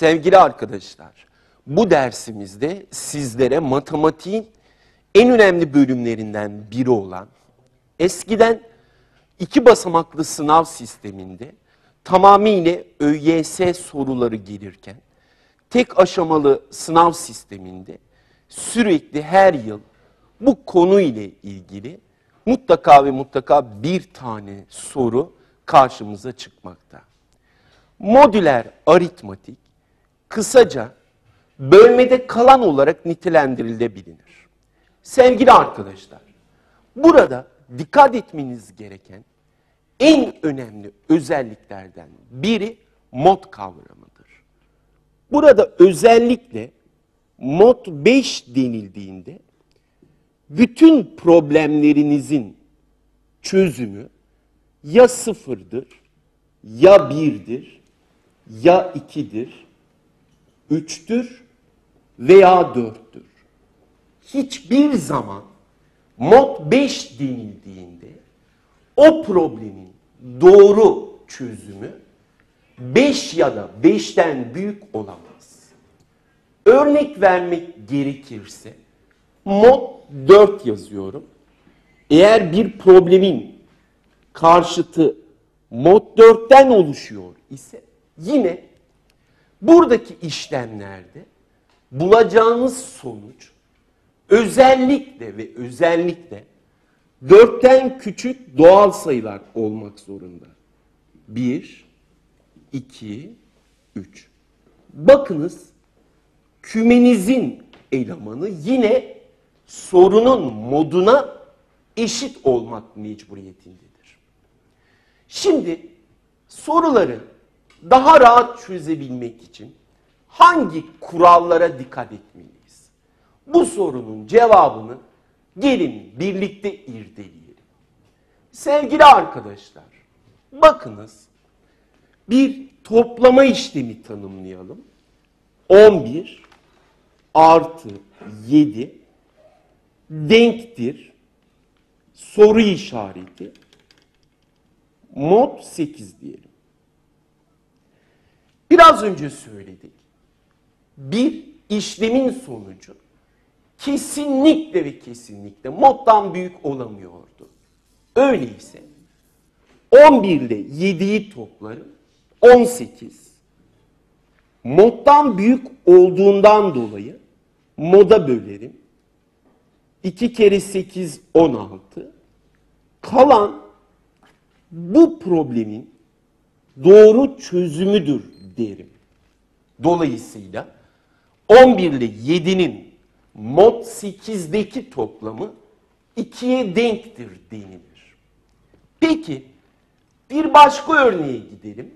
Sevgili arkadaşlar, bu dersimizde sizlere matematiğin en önemli bölümlerinden biri olan, eskiden iki basamaklı sınav sisteminde tamamıyla ÖYS soruları gelirken, tek aşamalı sınav sisteminde sürekli her yıl bu konu ile ilgili mutlaka ve mutlaka bir tane soru karşımıza çıkmakta. Modüler aritmatik kısaca bölmede kalan olarak nitelendirilebilir. Sevgili arkadaşlar, burada dikkat etmeniz gereken en önemli özelliklerden biri mod kavramıdır. Burada özellikle mod 5 denildiğinde bütün problemlerinizin çözümü ya sıfırdır, ya birdir, ya ikidir, üçtür veya dörttür. Hiçbir zaman mod 5 denildiğinde o problemin doğru çözümü 5 ya da 5'ten büyük olamaz. Örnek vermek gerekirse mod 4 yazıyorum. Eğer bir problemin karşıtı mod 4'ten oluşuyor ise yine buradaki işlemlerde bulacağınız sonuç özellikle ve özellikle 4'ten küçük doğal sayılar olmak zorunda. 1, 2, 3. Bakınız kümenizin elemanı yine sorunun moduna eşit olmak mecburiyetindedir. Şimdi soruları daha rahat çözebilmek için hangi kurallara dikkat etmeliyiz? Bu sorunun cevabını gelin birlikte irdeleyelim. Sevgili arkadaşlar, bakınız bir toplama işlemi tanımlayalım. 11 artı 7 denktir soru işareti mod 8 diyelim. Biraz önce söyledik. Bir işlemin sonucu kesinlikle ve kesinlikle moddan büyük olamıyordu. Öyleyse 11 ile 7'yi toplarım 18. Moddan büyük olduğundan dolayı moda bölerim. 2 kere 8 16. Kalan bu problemin doğru çözümüdür derim. Dolayısıyla 11 ile 7'nin mod 8'deki toplamı 2'ye denktir denilir. Peki bir başka örneğe gidelim.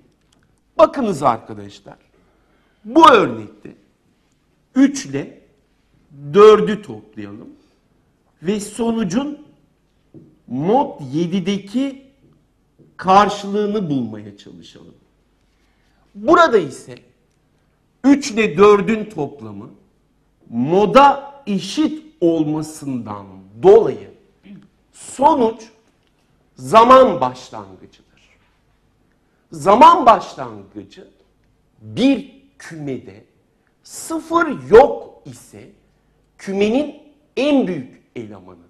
Bakınız arkadaşlar. Bu örnekte 3 ile 4'ü toplayalım. Ve sonucun mod 7'deki karşılığını bulmaya çalışalım. Burada ise 3 ile 4'ün toplamı moda eşit olmasından dolayı sonuç zaman başlangıcıdır. Zaman başlangıcı bir kümede sıfır yok ise kümenin en büyük elemanıdır.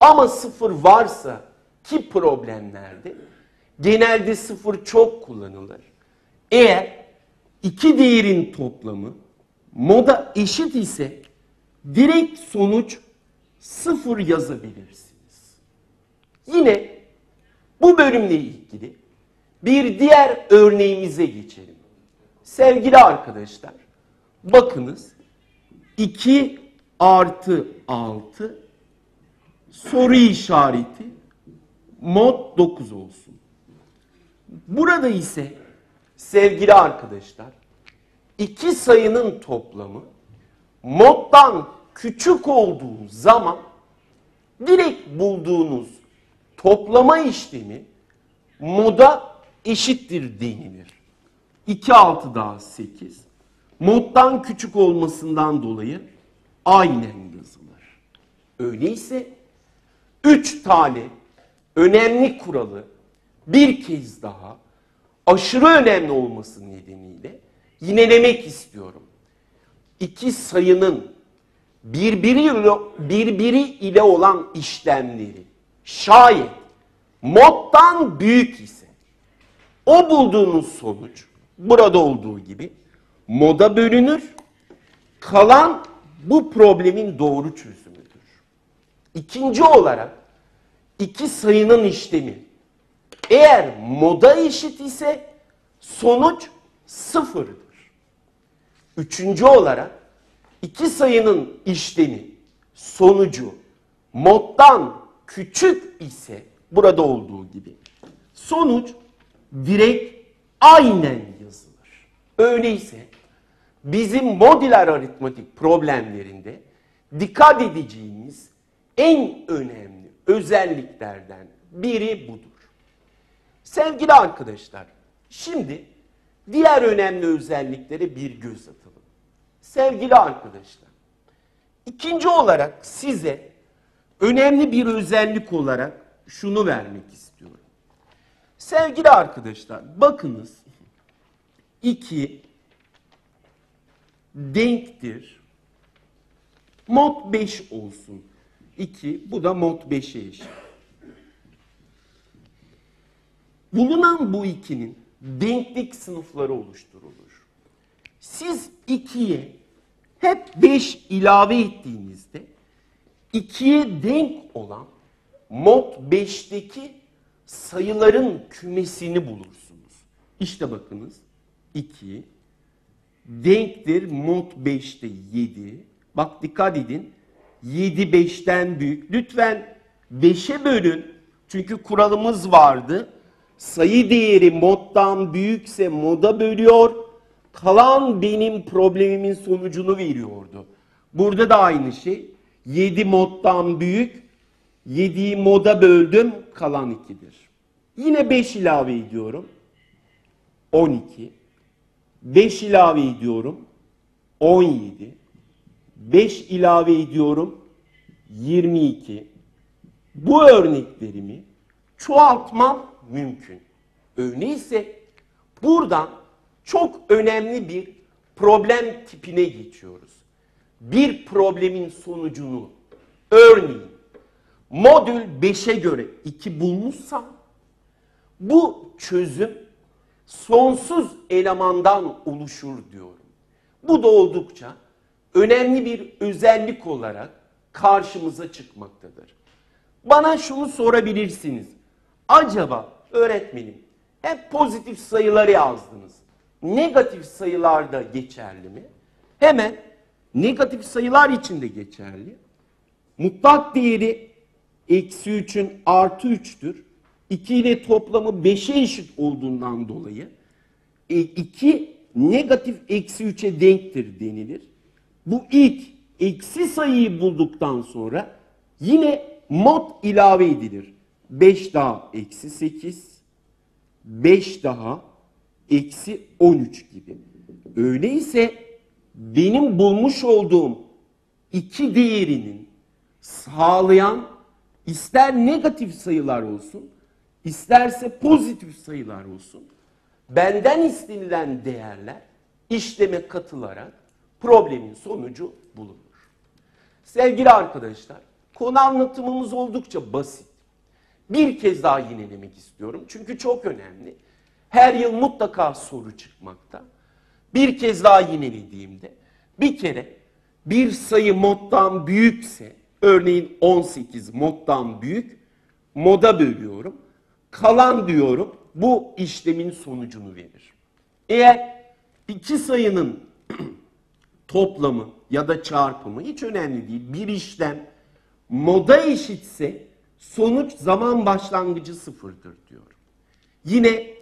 Ama sıfır varsa ki problemlerde genelde sıfır çok kullanılır. Eğer iki değerin toplamı moda eşit ise direkt sonuç sıfır yazabilirsiniz. Yine bu bölümle ilgili bir diğer örneğimize geçelim. Sevgili arkadaşlar, bakınız 2 artı 6 soru işareti mod 9 olsun. Burada ise sevgili arkadaşlar iki sayının toplamı moddan küçük olduğu zaman direkt bulduğunuz toplama işlemi moda eşittir denilir. 2 6 daha 8. Moddan küçük olmasından dolayı aynen yazılır. Öyleyse 3 tane önemli kuralı bir kez daha aşırı önemli olması nedeniyle yinelemek istiyorum. İki sayının birbiriyle, birbiri ile olan işlemleri şayet moddan büyük ise o bulduğunuz sonuç burada olduğu gibi moda bölünür. Kalan bu problemin doğru çözümüdür. İkinci olarak iki sayının işlemi eğer moda eşit ise sonuç sıfırdır. Üçüncü olarak iki sayının işlemi sonucu moddan küçük ise burada olduğu gibi sonuç direkt aynen yazılır. Öyleyse bizim modüler aritmatik problemlerinde dikkat edeceğimiz en önemli özelliklerden biri budur. Sevgili arkadaşlar, şimdi diğer önemli özelliklere bir göz atalım. Sevgili arkadaşlar, ikinci olarak size önemli bir özellik olarak şunu vermek istiyorum. Sevgili arkadaşlar, bakınız 2 denktir. Mod 5 olsun. 2 bu da mod 5'e eşit. Bulunan bu ikinin denklik sınıfları oluşturulur. Siz 2'ye hep 5 ilave ettiğinizde 2'ye denk olan mod 5'teki sayıların kümesini bulursunuz. İşte bakınız 2 denktir mod 5'te 7. Bak dikkat edin 7 5'ten büyük. Lütfen 5'e bölün. Çünkü kuralımız vardı. Sayı değeri moddan büyükse moda bölüyor. Kalan benim problemimin sonucunu veriyordu. Burada da aynı şey. 7 moddan büyük. 7'yi moda böldüm. Kalan 2'dir. Yine 5 ilave ediyorum. 12. 5 ilave ediyorum. 17. 5 ilave ediyorum. 22. Bu örneklerimi çoğaltmam mümkün. Öyleyse buradan çok önemli bir problem tipine geçiyoruz. Bir problemin sonucunu örneğin modül 5'e göre 2 bulmuşsam bu çözüm sonsuz elemandan oluşur diyorum. Bu da oldukça önemli bir özellik olarak karşımıza çıkmaktadır. Bana şunu sorabilirsiniz. Acaba öğretmenim hep pozitif sayıları yazdınız. Negatif sayılar da geçerli mi? Hemen negatif sayılar için de geçerli. Mutlak değeri eksi 3'ün artı 3'tür. 2 ile toplamı 5'e eşit olduğundan dolayı 2 e, negatif eksi 3'e denktir denilir. Bu ilk eksi sayıyı bulduktan sonra yine mod ilave edilir. 5 daha eksi 8, 5 daha eksi 13 gibi. Öyleyse benim bulmuş olduğum iki değerinin sağlayan ister negatif sayılar olsun, isterse pozitif sayılar olsun, benden istenilen değerler işleme katılarak problemin sonucu bulunur. Sevgili arkadaşlar, konu anlatımımız oldukça basit. Bir kez daha yinelemek istiyorum çünkü çok önemli. Her yıl mutlaka soru çıkmakta. Bir kez daha yinelediğimde bir kere bir sayı moddan büyükse örneğin 18 moddan büyük moda bölüyorum. Kalan diyorum bu işlemin sonucunu verir. Eğer iki sayının toplamı ya da çarpımı hiç önemli değil. Bir işlem moda eşitse sonuç zaman başlangıcı sıfırdır diyor. Yine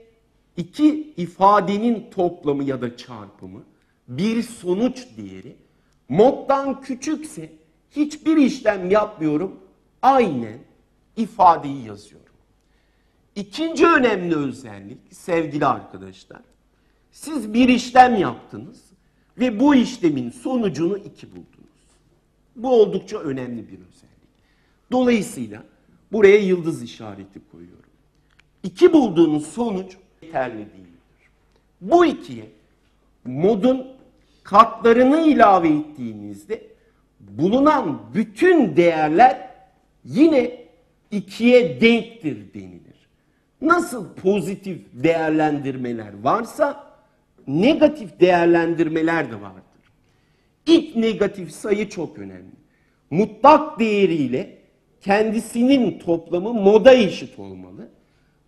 iki ifadenin toplamı ya da çarpımı bir sonuç değeri moddan küçükse hiçbir işlem yapmıyorum. Aynen ifadeyi yazıyorum. İkinci önemli özellik sevgili arkadaşlar. Siz bir işlem yaptınız ve bu işlemin sonucunu iki buldunuz. Bu oldukça önemli bir özellik. Dolayısıyla buraya yıldız işareti koyuyorum. İki bulduğunuz sonuç yeterli değildir. Bu ikiye modun katlarını ilave ettiğinizde bulunan bütün değerler yine ikiye denktir denilir. Nasıl pozitif değerlendirmeler varsa negatif değerlendirmeler de vardır. İlk negatif sayı çok önemli. Mutlak değeriyle kendisinin toplamı moda eşit olmalı.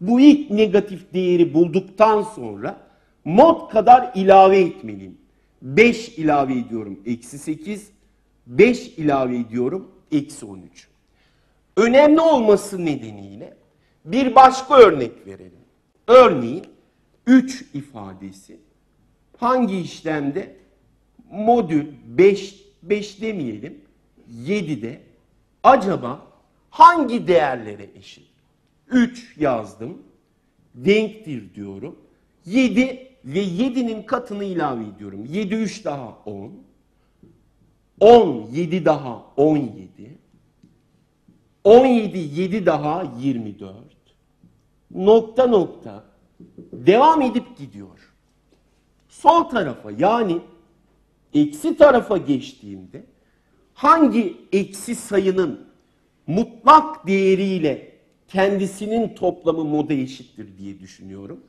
Bu ilk negatif değeri bulduktan sonra mod kadar ilave etmeliyim. 5 ilave ediyorum eksi 8, 5 ilave ediyorum eksi 13. Önemli olması nedeniyle bir başka örnek verelim. Örneğin 3 ifadesi hangi işlemde modül 5 5 demeyelim 7'de acaba hangi değerlere eşit? 3 yazdım. Denktir diyorum. 7 ve 7'nin katını ilave ediyorum. 7 3 daha 10. 10 7 daha 17. 17 7 daha 24. Nokta nokta devam edip gidiyor. Sol tarafa yani eksi tarafa geçtiğimde hangi eksi sayının mutlak değeriyle kendisinin toplamı moda eşittir diye düşünüyorum.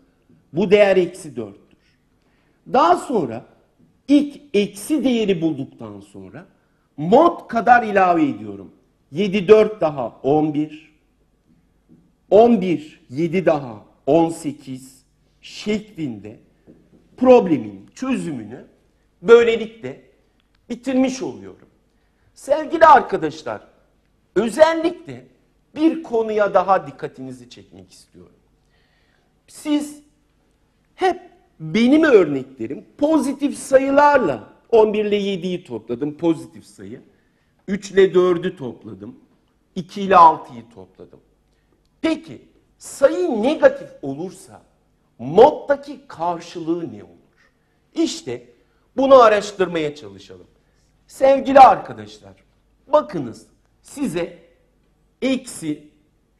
Bu değer eksi 4'tür. Daha sonra ilk eksi değeri bulduktan sonra mod kadar ilave ediyorum. 7 4 daha 11. 11 7 daha 18 şeklinde problemin çözümünü böylelikle bitirmiş oluyorum. Sevgili arkadaşlar, özellikle bir konuya daha dikkatinizi çekmek istiyorum. Siz hep benim örneklerim pozitif sayılarla 11 ile 7'yi topladım pozitif sayı. 3 ile 4'ü topladım. 2 ile 6'yı topladım. Peki sayı negatif olursa moddaki karşılığı ne olur? İşte bunu araştırmaya çalışalım. Sevgili arkadaşlar, bakınız size eksi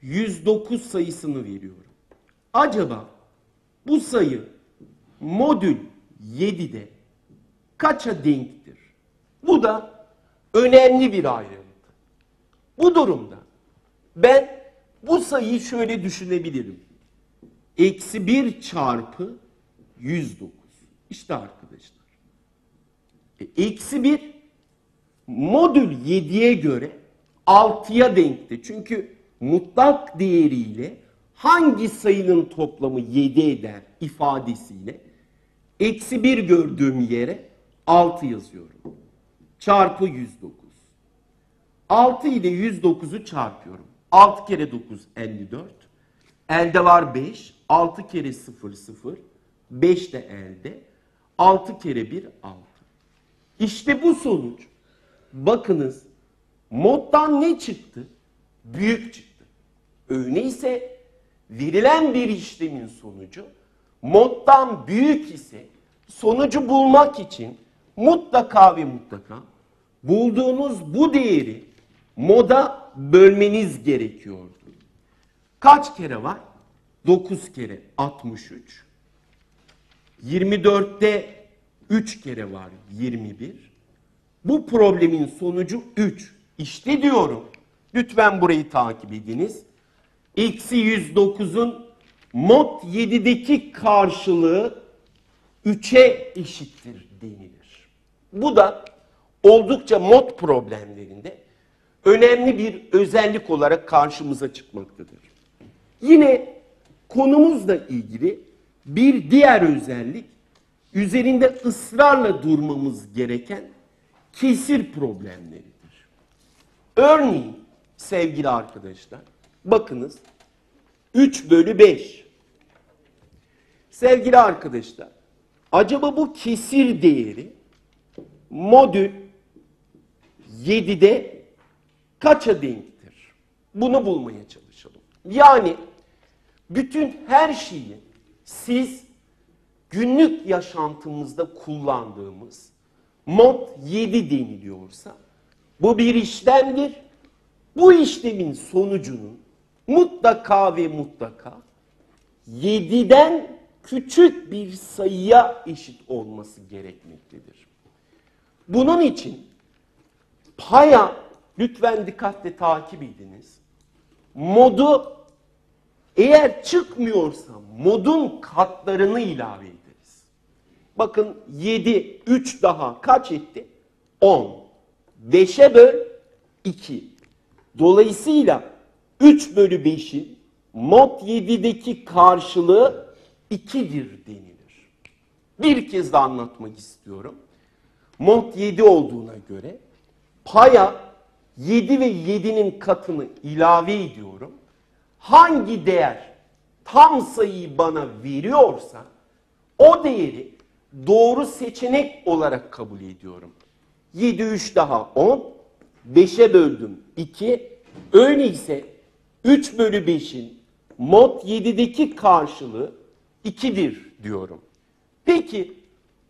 109 sayısını veriyorum. Acaba bu sayı modül 7'de kaça denktir? Bu da önemli bir ayrıntı. Bu durumda ben bu sayıyı şöyle düşünebilirim. Eksi 1 çarpı 109. İşte arkadaşlar. E, eksi 1 modül 7'ye göre 6'ya denkti. Çünkü mutlak değeriyle hangi sayının toplamı 7 eder ifadesiyle eksi 1 gördüğüm yere 6 yazıyorum. Çarpı 109. 6 ile 109'u çarpıyorum. 6 kere 9 54. Elde var 5. 6 kere 0 0. 5 de elde. 6 kere 1 6. İşte bu sonuç. Bakınız moddan ne çıktı? Büyük çıktı. Öyleyse verilen bir işlemin sonucu moddan büyük ise sonucu bulmak için mutlaka ve mutlaka bulduğunuz bu değeri moda bölmeniz gerekiyordu. Kaç kere var? 9 kere 63. 24'te 3 kere var 21. Bu problemin sonucu 3. İşte diyorum. Lütfen burayı takip ediniz. Eksi 109'un mod 7'deki karşılığı 3'e eşittir denilir. Bu da oldukça mod problemlerinde önemli bir özellik olarak karşımıza çıkmaktadır. Yine konumuzla ilgili bir diğer özellik üzerinde ısrarla durmamız gereken kesir problemleridir. Örneğin sevgili arkadaşlar bakınız 3 bölü 5. Sevgili arkadaşlar acaba bu kesir değeri modül 7'de kaça denktir? Bunu bulmaya çalışalım. Yani bütün her şeyi siz günlük yaşantımızda kullandığımız mod 7 deniliyorsa bu bir işlemdir. Bu işlemin sonucunun mutlaka ve mutlaka 7'den küçük bir sayıya eşit olması gerekmektedir. Bunun için paya lütfen dikkatle takip ediniz. Modu eğer çıkmıyorsa modun katlarını ilave ederiz. Bakın 7, 3 daha kaç etti? 10. 5'e böl 2. Dolayısıyla 3 bölü 5'in mod 7'deki karşılığı 2'dir denilir. Bir kez daha anlatmak istiyorum. Mod 7 olduğuna göre paya 7 ve 7'nin katını ilave ediyorum. Hangi değer tam sayıyı bana veriyorsa o değeri doğru seçenek olarak kabul ediyorum. 7 3 daha 10, 5'e böldüm 2. Öyleyse 3 bölü 5'in mod 7'deki karşılığı 2'dir diyorum. Peki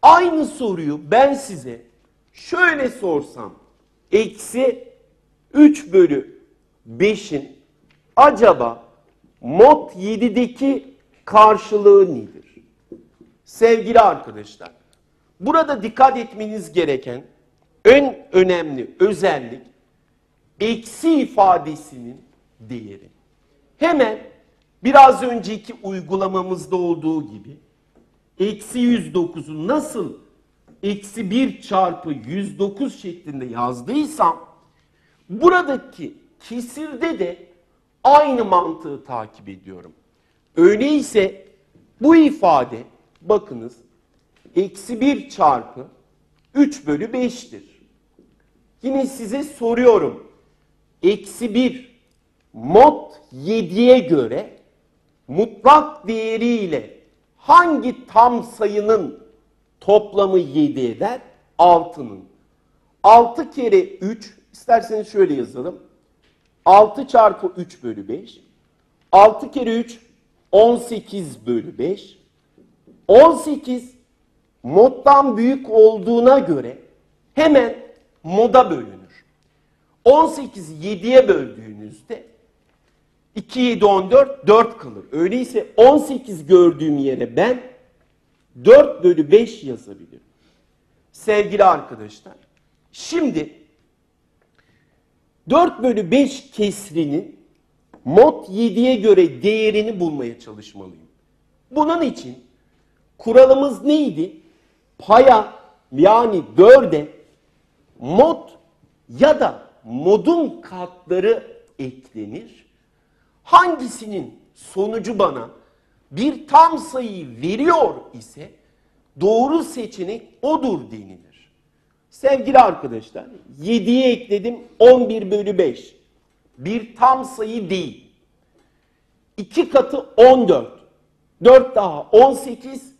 aynı soruyu ben size şöyle sorsam. Eksi 3 bölü 5'in acaba mod 7'deki karşılığı nedir? Sevgili arkadaşlar, burada dikkat etmeniz gereken en önemli özellik eksi ifadesinin değeri. Hemen biraz önceki uygulamamızda olduğu gibi eksi 109'u nasıl eksi 1 çarpı 109 şeklinde yazdıysam buradaki kesirde de aynı mantığı takip ediyorum. Öyleyse bu ifade bakınız eksi 1 çarpı 3 bölü 5'tir. Yine size soruyorum. Eksi 1 mod 7'ye göre mutlak değeriyle hangi tam sayının toplamı 7 eder? 6'nın. 6 kere 3 isterseniz şöyle yazalım. 6 çarpı 3 bölü 5. 6 kere 3 18 bölü 5. 18 moddan büyük olduğuna göre hemen moda bölünür. 18 7'ye böldüğünüzde 2, 7, 14, 4 kalır. Öyleyse 18 gördüğüm yere ben 4 bölü 5 yazabilirim. Sevgili arkadaşlar, şimdi 4 bölü 5 kesrinin mod 7'ye göre değerini bulmaya çalışmalıyım. Bunun için kuralımız neydi? Paya yani 4'e mod ya da modun katları eklenir. Hangisinin sonucu bana bir tam sayıyı veriyor ise doğru seçenek odur denilir. Sevgili arkadaşlar 7'ye ekledim 11 bölü 5. Bir tam sayı değil. 2 katı 14. 4 daha 18.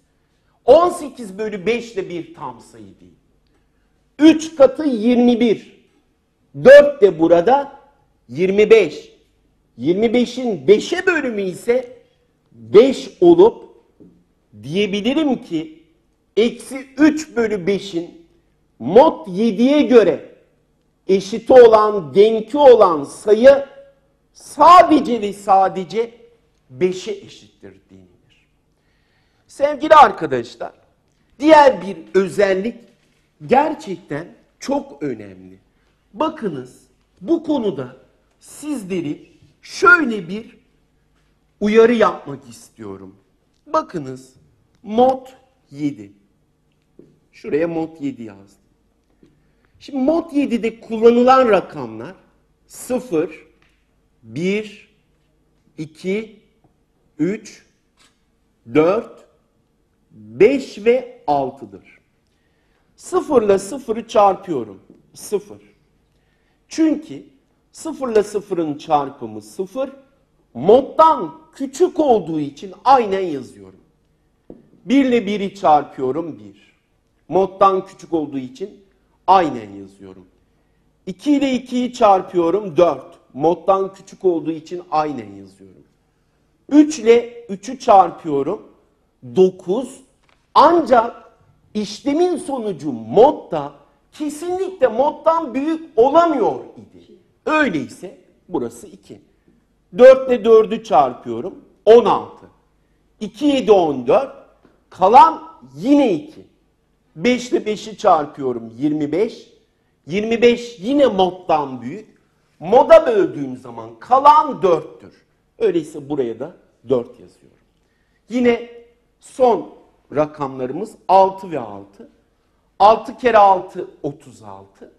18 bölü 5 de bir tam sayı değil. 3 katı 21. 4 de burada 25. 25'in 5'e bölümü ise 5 olup diyebilirim ki eksi 3 bölü 5'in mod 7'ye göre eşiti olan, denki olan sayı sadece ve sadece 5'e eşittir denilir. Sevgili arkadaşlar, diğer bir özellik gerçekten çok önemli. Bakınız bu konuda sizleri şöyle bir uyarı yapmak istiyorum. Bakınız mod 7. Şuraya mod 7 yazdım. Şimdi mod 7'de kullanılan rakamlar 0, 1, 2, 3, 4, 5 ve 6'dır. 0 ile 0'ı çarpıyorum. 0. Çünkü 0 ile 0'ın çarpımı 0. Moddan küçük olduğu için aynen yazıyorum. 1 ile 1'i çarpıyorum 1. Moddan küçük olduğu için aynen yazıyorum. 2 ile 2'yi çarpıyorum 4. Moddan küçük olduğu için aynen yazıyorum. 3 ile 3'ü çarpıyorum 9. Ancak işlemin sonucu modda kesinlikle moddan büyük olamıyor idi. Öyleyse burası 2. 4 ile 4'ü çarpıyorum 16. 2, 7, 14. Kalan yine 2. 5 ile 5'i çarpıyorum 25. 25 yine moddan büyük. Moda böldüğüm zaman kalan 4'tür. Öyleyse buraya da 4 yazıyorum. Yine son rakamlarımız 6 ve 6. 6 kere 6 36.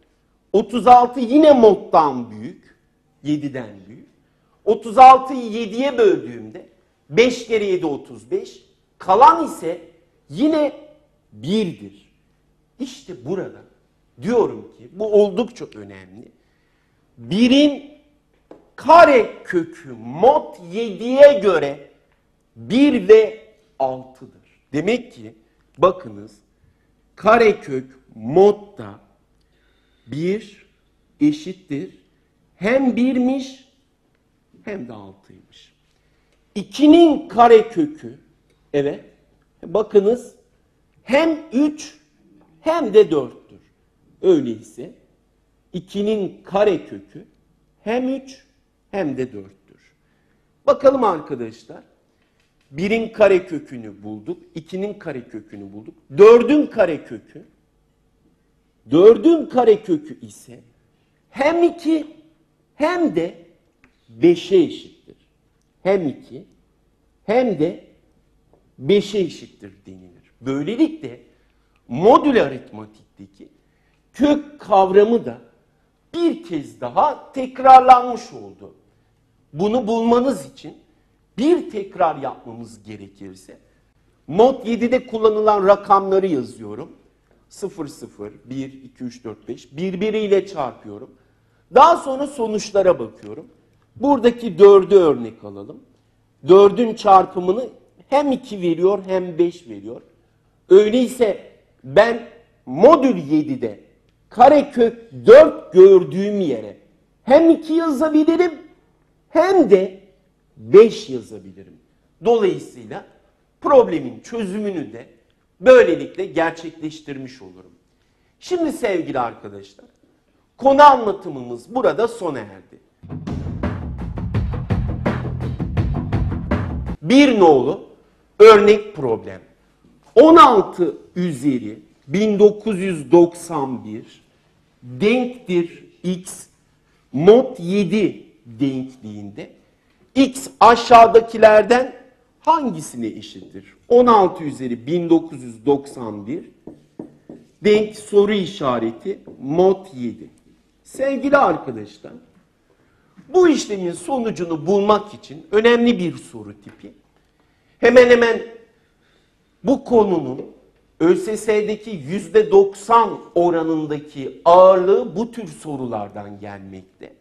36 yine moddan büyük. 7'den büyük. 36'yı 7'ye böldüğümde 5 kere 7 35. Kalan ise yine 1'dir. İşte burada diyorum ki bu oldukça önemli. 1'in kare kökü mod 7'ye göre 1 ve 6'dır. Demek ki bakınız karekök modda 1 eşittir. Hem 1'miş hem de 6'ymış. 2'nin karekökü evet bakınız hem 3 hem de 4'tür. Öyleyse 2'nin karekökü hem 3 hem de 4'tür. Bakalım arkadaşlar. 1'in karekökünü bulduk. 2'nin karekökünü bulduk. 4'ün karekökü 4'ün karekökü ise hem 2 hem de 5'e eşittir. Hem 2 hem de 5'e eşittir denilir. Böylelikle modül aritmatikteki kök kavramı da bir kez daha tekrarlanmış oldu. Bunu bulmanız için bir tekrar yapmamız gerekirse mod 7'de kullanılan rakamları yazıyorum. 0, 0, 1, 2, 3, 4, 5 birbiriyle çarpıyorum. Daha sonra sonuçlara bakıyorum. Buradaki 4'ü örnek alalım. 4'ün çarpımını hem 2 veriyor hem 5 veriyor. Öyleyse ben modül 7'de karekök 4 gördüğüm yere hem 2 yazabilirim hem de 5 yazabilirim. Dolayısıyla problemin çözümünü de böylelikle gerçekleştirmiş olurum. Şimdi sevgili arkadaşlar, konu anlatımımız burada sona erdi. Bir nolu örnek problem. 16 üzeri 1991 denktir x mod 7 denkliğinde x aşağıdakilerden hangisine eşittir? 16 üzeri 1991 denk soru işareti mod 7. Sevgili arkadaşlar, bu işlemin sonucunu bulmak için önemli bir soru tipi. Hemen hemen bu konunun ÖSS'deki yüzde 90 oranındaki ağırlığı bu tür sorulardan gelmekte.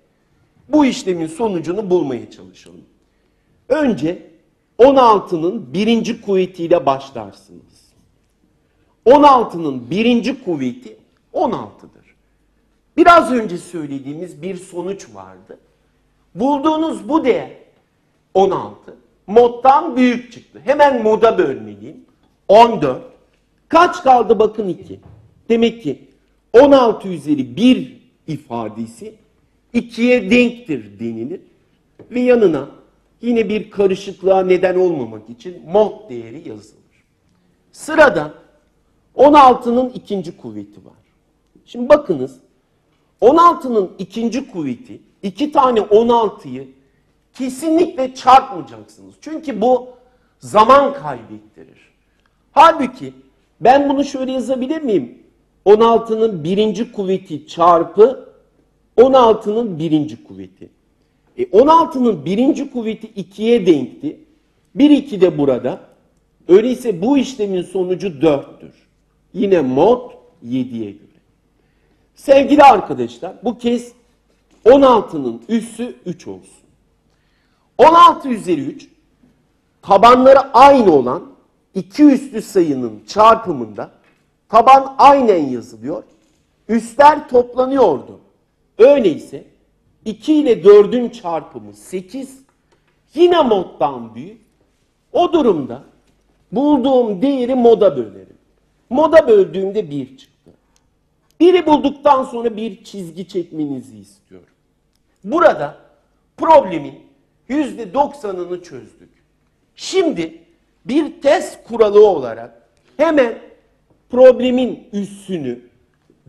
Bu işlemin sonucunu bulmaya çalışalım. Önce 16'nın birinci kuvvetiyle başlarsınız. 16'nın birinci kuvveti 16'dır. Biraz önce söylediğimiz bir sonuç vardı. Bulduğunuz bu değer 16 moddan büyük çıktı. Hemen moda bölmeliyim. 14. Kaç kaldı bakın 2. Demek ki 16 üzeri 1 ifadesi 2'ye denktir denilir. Ve yanına yine bir karışıklığa neden olmamak için mod değeri yazılır. Sırada 16'nın ikinci kuvveti var. Şimdi bakınız 16'nın ikinci kuvveti iki tane 16'yı kesinlikle çarpmayacaksınız. Çünkü bu zaman kaybettirir. Halbuki ben bunu şöyle yazabilir miyim? 16'nın birinci kuvveti çarpı 16'nın birinci kuvveti. E 16'nın birinci kuvveti 2'ye denkti. 1 2 de burada. Öyleyse bu işlemin sonucu 4'tür. Yine mod 7'ye göre. Sevgili arkadaşlar bu kez 16'nın üssü 3 olsun. 16 üzeri 3 tabanları aynı olan iki üslü sayının çarpımında taban aynen yazılıyor. Üstler toplanıyordu. Öyleyse 2 ile 4'ün çarpımı 8 yine moddan büyük. O durumda bulduğum değeri moda bölerim. Moda böldüğümde 1 çıktı. 1'i bulduktan sonra bir çizgi çekmenizi istiyorum. Burada problemin %90'ını çözdük. Şimdi bir test kuralı olarak Hemen problemin üssünü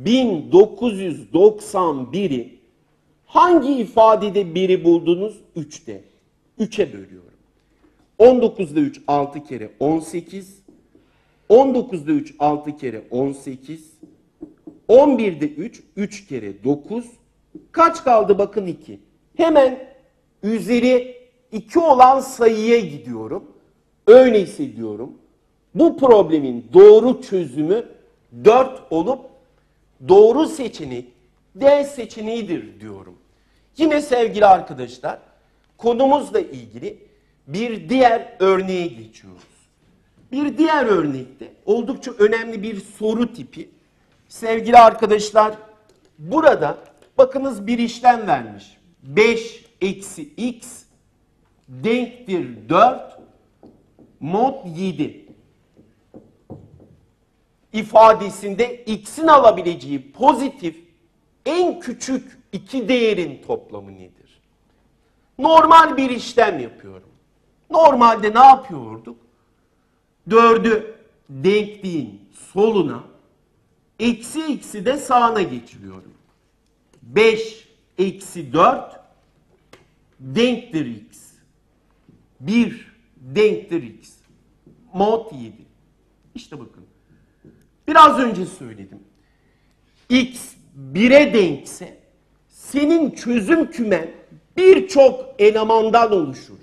1991'i hangi ifadede biri buldunuz? 3'te. 3'e bölüyorum. 19'da 3 6 kere 18. 19'da 3 6 kere 18. 11'de 3 3 kere 9. Kaç kaldı bakın 2. Hemen üzeri 2 olan sayıya gidiyorum. Öyleyse diyorum. Bu problemin doğru çözümü 4 olup doğru seçenek D seçeneğidir diyorum. Yine sevgili arkadaşlar konumuzla ilgili bir diğer örneğe geçiyoruz. Bir diğer örnekte oldukça önemli bir soru tipi. Sevgili arkadaşlar burada bakınız bir işlem vermiş. 5 eksi x denktir 4 mod 7 ifadesinde x'in alabileceği pozitif en küçük iki değerin toplamı nedir? Normal bir işlem yapıyorum. Normalde ne yapıyorduk? 4'ü denkliğin soluna, eksi x'i de sağına geçiriyorum. 5 eksi 4 denktir x. 1 denktir x. Mod 7. İşte bakın. Biraz önce söyledim. x 1'e denkse senin çözüm kümen birçok elemandan oluşur.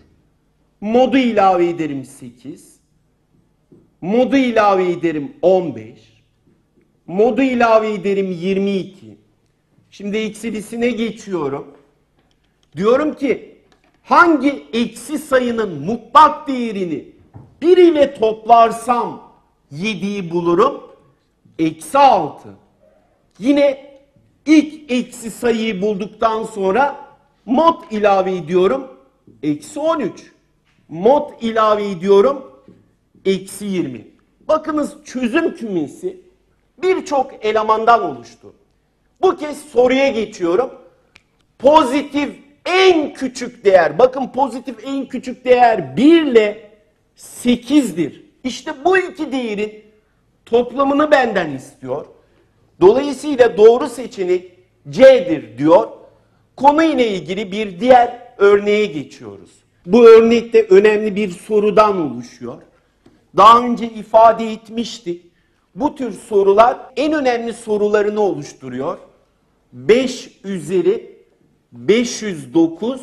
Modu ilave ederim 8. Modu ilave ederim 15. Modu ilave ederim 22. Şimdi eksilisine geçiyorum. Diyorum ki hangi eksi sayının mutlak değerini 1 ile toplarsam 7'yi bulurum. Eksi 6. Yine ilk eksi sayıyı bulduktan sonra mod ilave ediyorum. Eksi 13. Mod ilave ediyorum. Eksi 20. Bakınız çözüm kümesi birçok elemandan oluştu. Bu kez soruya geçiyorum. Pozitif en küçük değer. Bakın pozitif en küçük değer 1 ile 8'dir. İşte bu iki değerin toplamını benden istiyor. Dolayısıyla doğru seçenek C'dir diyor. Konu ile ilgili bir diğer örneğe geçiyoruz. Bu örnekte önemli bir sorudan oluşuyor. Daha önce ifade etmiştik. Bu tür sorular en önemli sorularını oluşturuyor. 5 üzeri 509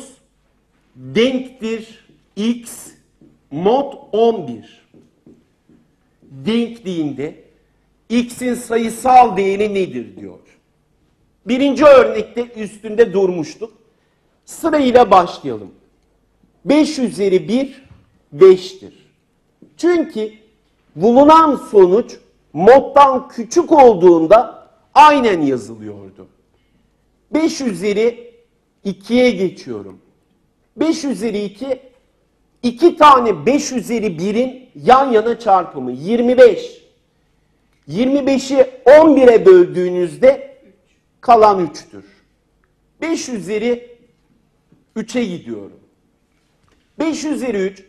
denktir x mod 11 denkliğinde x'in sayısal değeri nedir diyor. Birinci örnekte üstünde durmuştuk. Sırayla başlayalım. 5 üzeri 1 5'tir. Çünkü bulunan sonuç moddan küçük olduğunda aynen yazılıyordu. 5 üzeri 2'ye geçiyorum. 5 üzeri 2 2 tane 5 üzeri 1'in yan yana çarpımı 25. 25'i 11'e böldüğünüzde kalan 3'tür. 5 üzeri 3'e gidiyorum. 5 üzeri 3,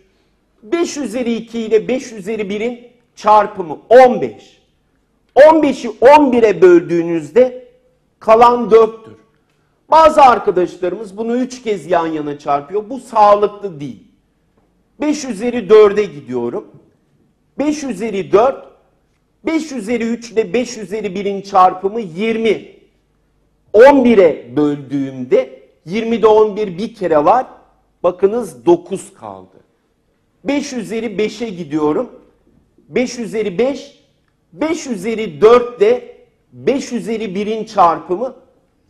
5 üzeri 2 ile 5 üzeri 1'in çarpımı 15. 15'i 11'e böldüğünüzde kalan 4'tür. Bazı arkadaşlarımız bunu 3 kez yan yana çarpıyor. Bu sağlıklı değil. 5 üzeri 4'e gidiyorum. 5 üzeri 4, 5 üzeri 3 ile 5 üzeri 1'in çarpımı 20. 11'e böldüğümde 20'de 11 bir kere var. Bakınız 9 kaldı. 5 üzeri 5'e gidiyorum. 5 üzeri 5, 5 üzeri 4 de 5 üzeri 1'in çarpımı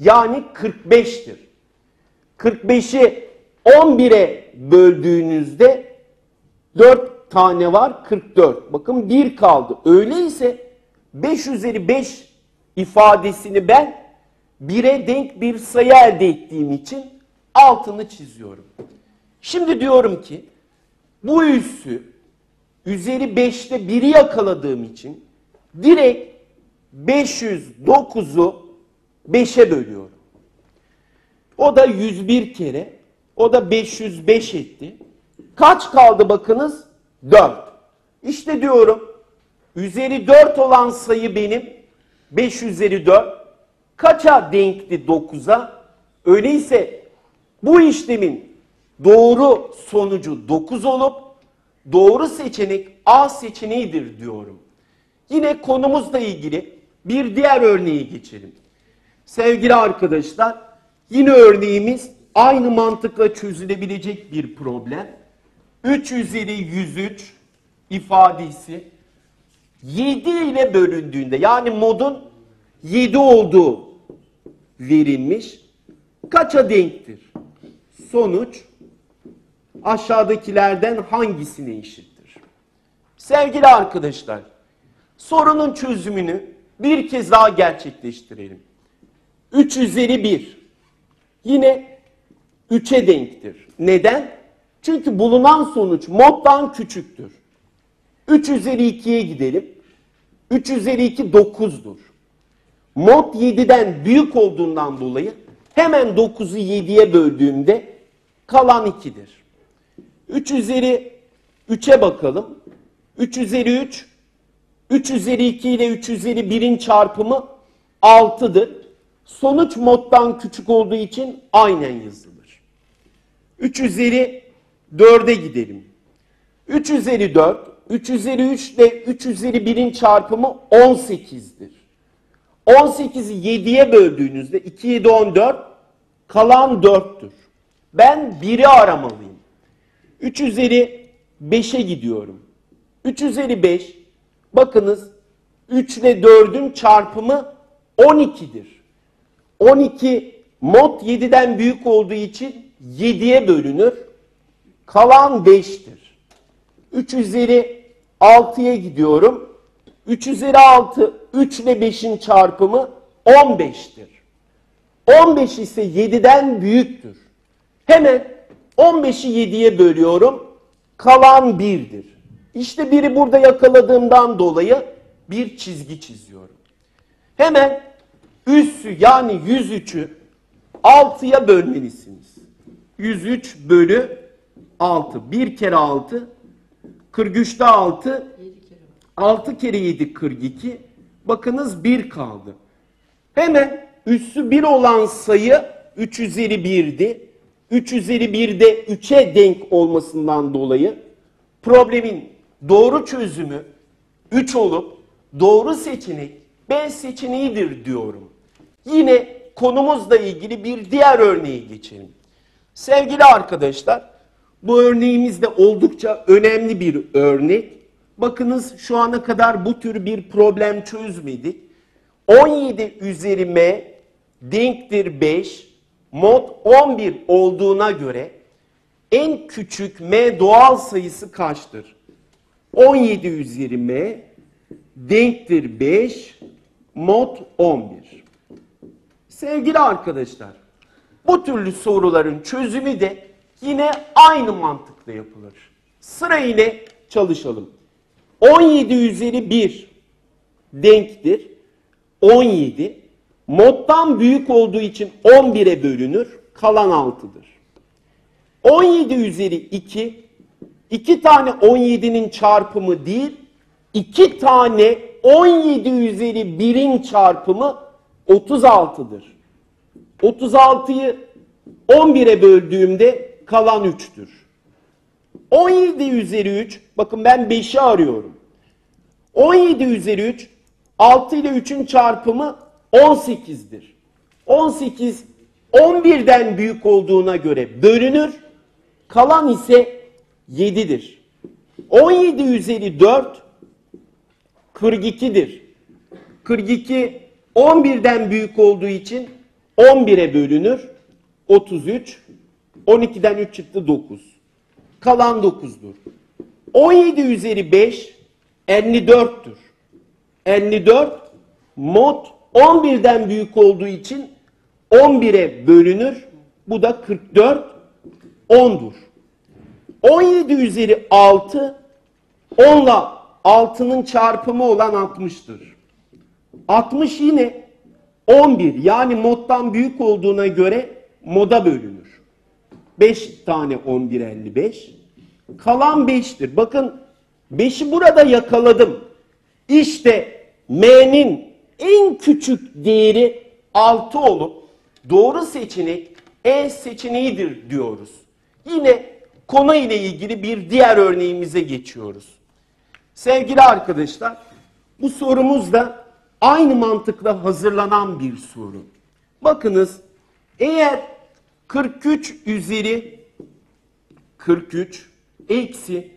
yani 45'tir. 45'i 11'e böldüğünüzde 4 tane var 44. Bakın 1 kaldı. Öyleyse 5 üzeri 5 ifadesini ben 1'e denk bir sayı elde ettiğim için altını çiziyorum. Şimdi diyorum ki bu üssü üzeri 5'te 1'i yakaladığım için direkt 509'u 5'e bölüyorum. O da 101 kere. O da 505 etti. Kaç kaldı bakınız? 4. İşte diyorum Üzeri 4 olan sayı benim 5 üzeri 4. Kaça denkti 9'a? Öyleyse bu işlemin doğru sonucu 9 olup doğru seçenek A seçeneğidir diyorum. Yine konumuzla ilgili bir diğer örneği geçelim. Sevgili arkadaşlar, yine örneğimiz aynı mantıkla çözülebilecek bir problem. 3 üzeri 103 ifadesi 7 ile bölündüğünde yani modun 7 olduğu verilmiş. Kaça denktir? Sonuç aşağıdakilerden hangisine eşittir? Sevgili arkadaşlar, sorunun çözümünü bir kez daha gerçekleştirelim. 3 üzeri 1 yine 3'e denktir. Neden? Çünkü bulunan sonuç moddan küçüktür. 3 üzeri 2'ye gidelim. 3 üzeri 2 9'dur. Mod 7'den büyük olduğundan dolayı hemen 9'u 7'ye böldüğümde kalan 2'dir. 3 üzeri 3'e bakalım. 3 üzeri 3, 3 üzeri 2 ile 3 üzeri 1'in çarpımı 6'dır. Sonuç moddan küçük olduğu için aynen yazılır. 3 üzeri 4'e gidelim. 3 üzeri 4, 3 üzeri 3 ile 3 üzeri 1'in çarpımı 18'dir. 18'i 7'ye böldüğünüzde 2, 7, 14 kalan 4'tür. Ben 1'i aramalıyım. 3 üzeri 5'e gidiyorum. 3 üzeri 5 bakınız 3 ile 4'ün çarpımı 12'dir. 12 mod 7'den büyük olduğu için 7'ye bölünür. Kalan 5'tir. 3 üzeri 6'ya gidiyorum. 3 üzeri 6 3 ile 5'in çarpımı 15'tir. 15 ise 7'den büyüktür. Hemen 15'i 7'ye bölüyorum. Kalan 1'dir. İşte biri burada yakaladığımdan dolayı bir çizgi çiziyorum. Hemen üssü yani 103'ü 6'ya bölmelisiniz. 103 bölü 6. 1 kere 6 43'te 6 6 kere 7 42. Bakınız 1 kaldı. Hemen üssü 1 olan sayı 3 üzeri 1'di. 3 üzeri 1'de 3'e denk olmasından dolayı problemin doğru çözümü 3 olup doğru seçenek B seçeneğidir diyorum. Yine konumuzla ilgili bir diğer örneğe geçelim. Sevgili arkadaşlar, bu örneğimiz de oldukça önemli bir örnek. Bakınız şu ana kadar bu tür bir problem çözmedik. 17 üzeri m denktir 5, mod 11 olduğuna göre en küçük m doğal sayısı kaçtır? 17 üzeri m denktir 5, mod 11. Sevgili arkadaşlar, bu türlü soruların çözümü de yine aynı mantıkla yapılır. Sıra ile çalışalım. 17 üzeri 1 denktir. 17. Moddan büyük olduğu için 11'e bölünür. Kalan 6'dır. 17 üzeri 2 2 tane 17'nin çarpımı değil 2 tane 17 üzeri 1'in çarpımı 36'dır. 36'yı 11'e böldüğümde kalan 3'tür. 17 üzeri 3, bakın ben 5'i arıyorum. 17 üzeri 3, 6 ile 3'ün çarpımı 18'dir. 18, 11'den büyük olduğuna göre bölünür. Kalan ise 7'dir. 17 üzeri 4, 42'dir. 42, 11'den büyük olduğu için 11'e bölünür. 33, 12'den 3 çıktı 9. Kalan 9'dur. 17 üzeri 5 54'tür. 54 mod 11'den büyük olduğu için 11'e bölünür. Bu da 44 10'dur. 17 üzeri 6 10 ile 6'nın çarpımı olan 60'tır. 60 yine 11 yani moddan büyük olduğuna göre moda bölünür. 5 tane 11 55. Kalan 5'tir. Bakın 5'i burada yakaladım. İşte m'nin en küçük değeri 6 olup doğru seçenek E seçeneğidir diyoruz. Yine konu ile ilgili bir diğer örneğimize geçiyoruz. Sevgili arkadaşlar, bu sorumuz da aynı mantıkla hazırlanan bir soru. Bakınız, eğer 43 üzeri 43 eksi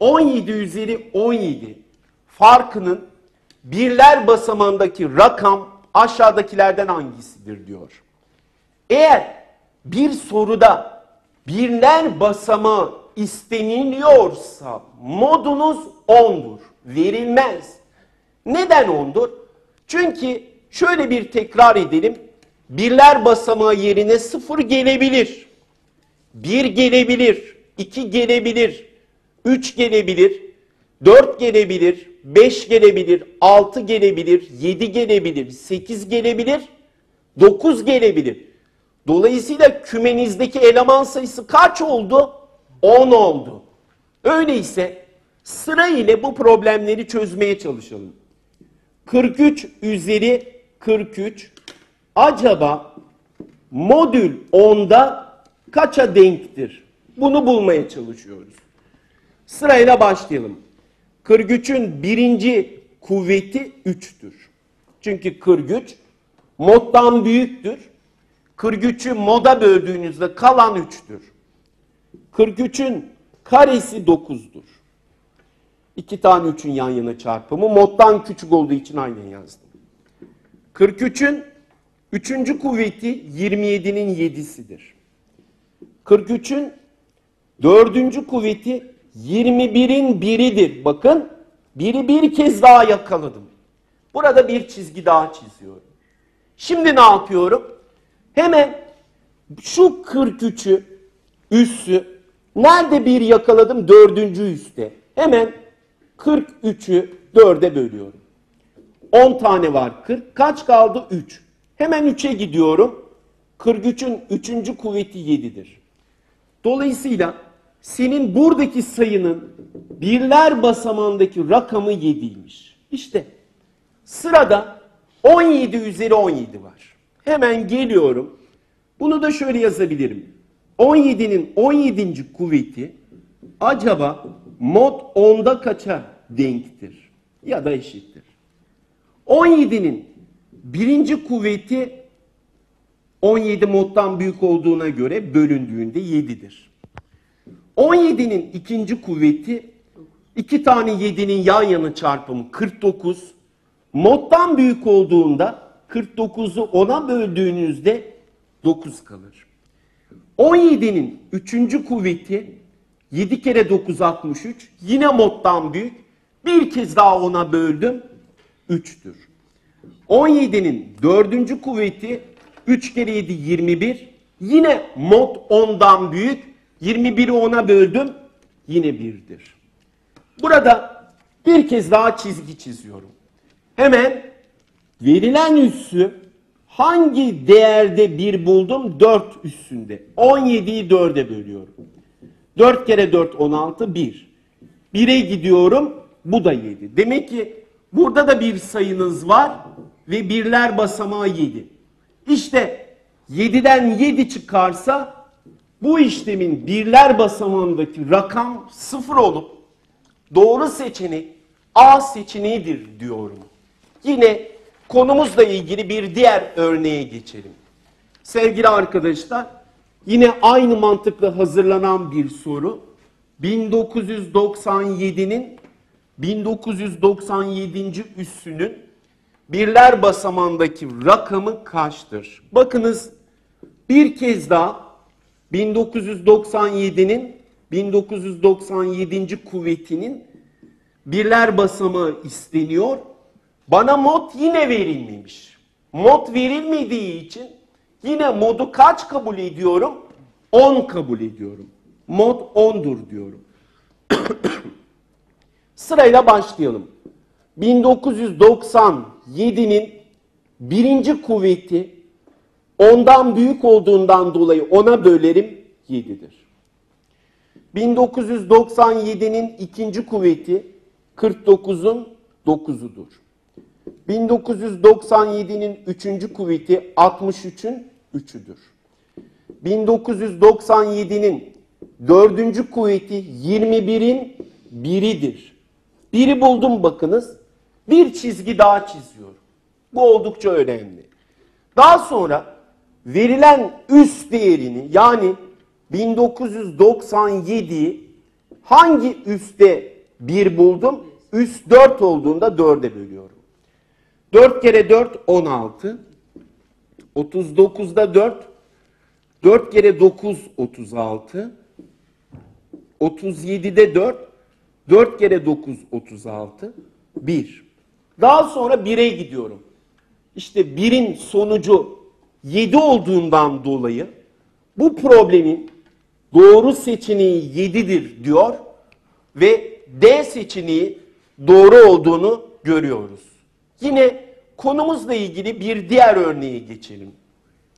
17 üzeri 17 farkının birler basamağındaki rakam aşağıdakilerden hangisidir diyor. Eğer bir soruda birler basamağı isteniliyorsa modunuz 10'dur. Verilmez. Neden 10'dur? Çünkü şöyle bir tekrar edelim. Birler basamağı yerine 0 gelebilir. 1 gelebilir, 2 gelebilir, 3 gelebilir, 4 gelebilir, 5 gelebilir, 6 gelebilir, 7 gelebilir, 8 gelebilir, 9 gelebilir. Dolayısıyla kümenizdeki eleman sayısı kaç oldu? 10 oldu. Öyleyse sıra ile bu problemleri çözmeye çalışalım. 43 üzeri 43 acaba modül 10'da kaça denktir? Bunu bulmaya çalışıyoruz. Sırayla başlayalım. 43'ün birinci kuvveti 3'tür. Çünkü 43 moddan büyüktür. 43'ü moda böldüğünüzde kalan 3'tür. 43'ün karesi 9'dur. İki tane 3'ün yan yana çarpımı moddan küçük olduğu için aynen yazdım. 43'ün 3. kuvveti 27'nin 7'sidir. 43'ün 4. kuvveti 21'in 1'idir. Bakın biri bir kez daha yakaladım. Burada bir çizgi daha çiziyorum. Şimdi ne yapıyorum? Hemen şu 43'ü üssü nerede bir yakaladım? Dördüncü üste. Hemen 43'ü 4'e bölüyorum. 10 tane var 40. Kaç kaldı? 3. Hemen 3'e gidiyorum. 43'ün 3. kuvveti 7'dir. Dolayısıyla senin buradaki sayının birler basamağındaki rakamı 7'ymiş. İşte sırada 17 üzeri 17 var. Hemen geliyorum. Bunu da şöyle yazabilirim. 17'nin 17. kuvveti acaba mod 10'da kaça denktir? Ya da eşittir. 17'nin birinci kuvveti 17 moddan büyük olduğuna göre bölündüğünde 7'dir. 17'nin ikinci kuvveti iki tane 7'nin yan yana çarpımı 49. Moddan büyük olduğunda 49'u 10'a böldüğünüzde 9 kalır. 17'nin 3. kuvveti 7 kere 9 63. Yine moddan büyük. Bir kez daha 10'a böldüm. 3'tür. 17'nin 4. kuvveti 3 kere 7 21. Yine mod 10'dan büyük. 21'i 10'a böldüm. Yine 1'dir. Burada bir kez daha çizgi çiziyorum. Hemen verilen üssü hangi değerde 1 buldum? 4 üssünde. 17'yi 4'e bölüyorum. 4 kere 4 16 1. 1'e gidiyorum. Bu da 7. Demek ki burada da bir sayınız var ve birler basamağı 7. İşte 7'den 7 çıkarsa bu işlemin birler basamağındaki rakam 0 olup doğru seçenek A seçeneğidir diyorum. Yine konumuzla ilgili bir diğer örneğe geçelim. Sevgili arkadaşlar, yine aynı mantıkla hazırlanan bir soru. 1997'nin 1997. üssünün birler basamağındaki rakamı kaçtır? Bakınız bir kez daha 1997'nin 1997. kuvvetinin birler basamağı isteniyor. Bana mod yine verilmemiş. Mod verilmediği için yine modu kaç kabul ediyorum? 10 kabul ediyorum. Mod 10'dur diyorum. Sırayla başlayalım. 1997'nin birinci kuvveti ondan büyük olduğundan dolayı ona bölerim 7'dir. 1997'nin ikinci kuvveti 49'un 9'udur. 1997'nin 3. kuvveti 63'ün 3'üdür. 1997'nin 4. kuvveti 21'in 1'idir. Biri buldum bakınız. Bir çizgi daha çiziyorum. Bu oldukça önemli. Daha sonra verilen üst değerini yani 1997 hangi üste 1 buldum? Üst 4 olduğunda 4'e bölüyorum. 4 kere 4 16. 39'da 4. 4 kere 9 36. 37'de 4. 4 kere 9 36. 1. Daha sonra 1'e gidiyorum. İşte 1'in sonucu 7 olduğundan dolayı bu problemin doğru seçeneği 7'dir diyor ve D seçeneği doğru olduğunu görüyoruz. Yine konumuzla ilgili bir diğer örneğe geçelim.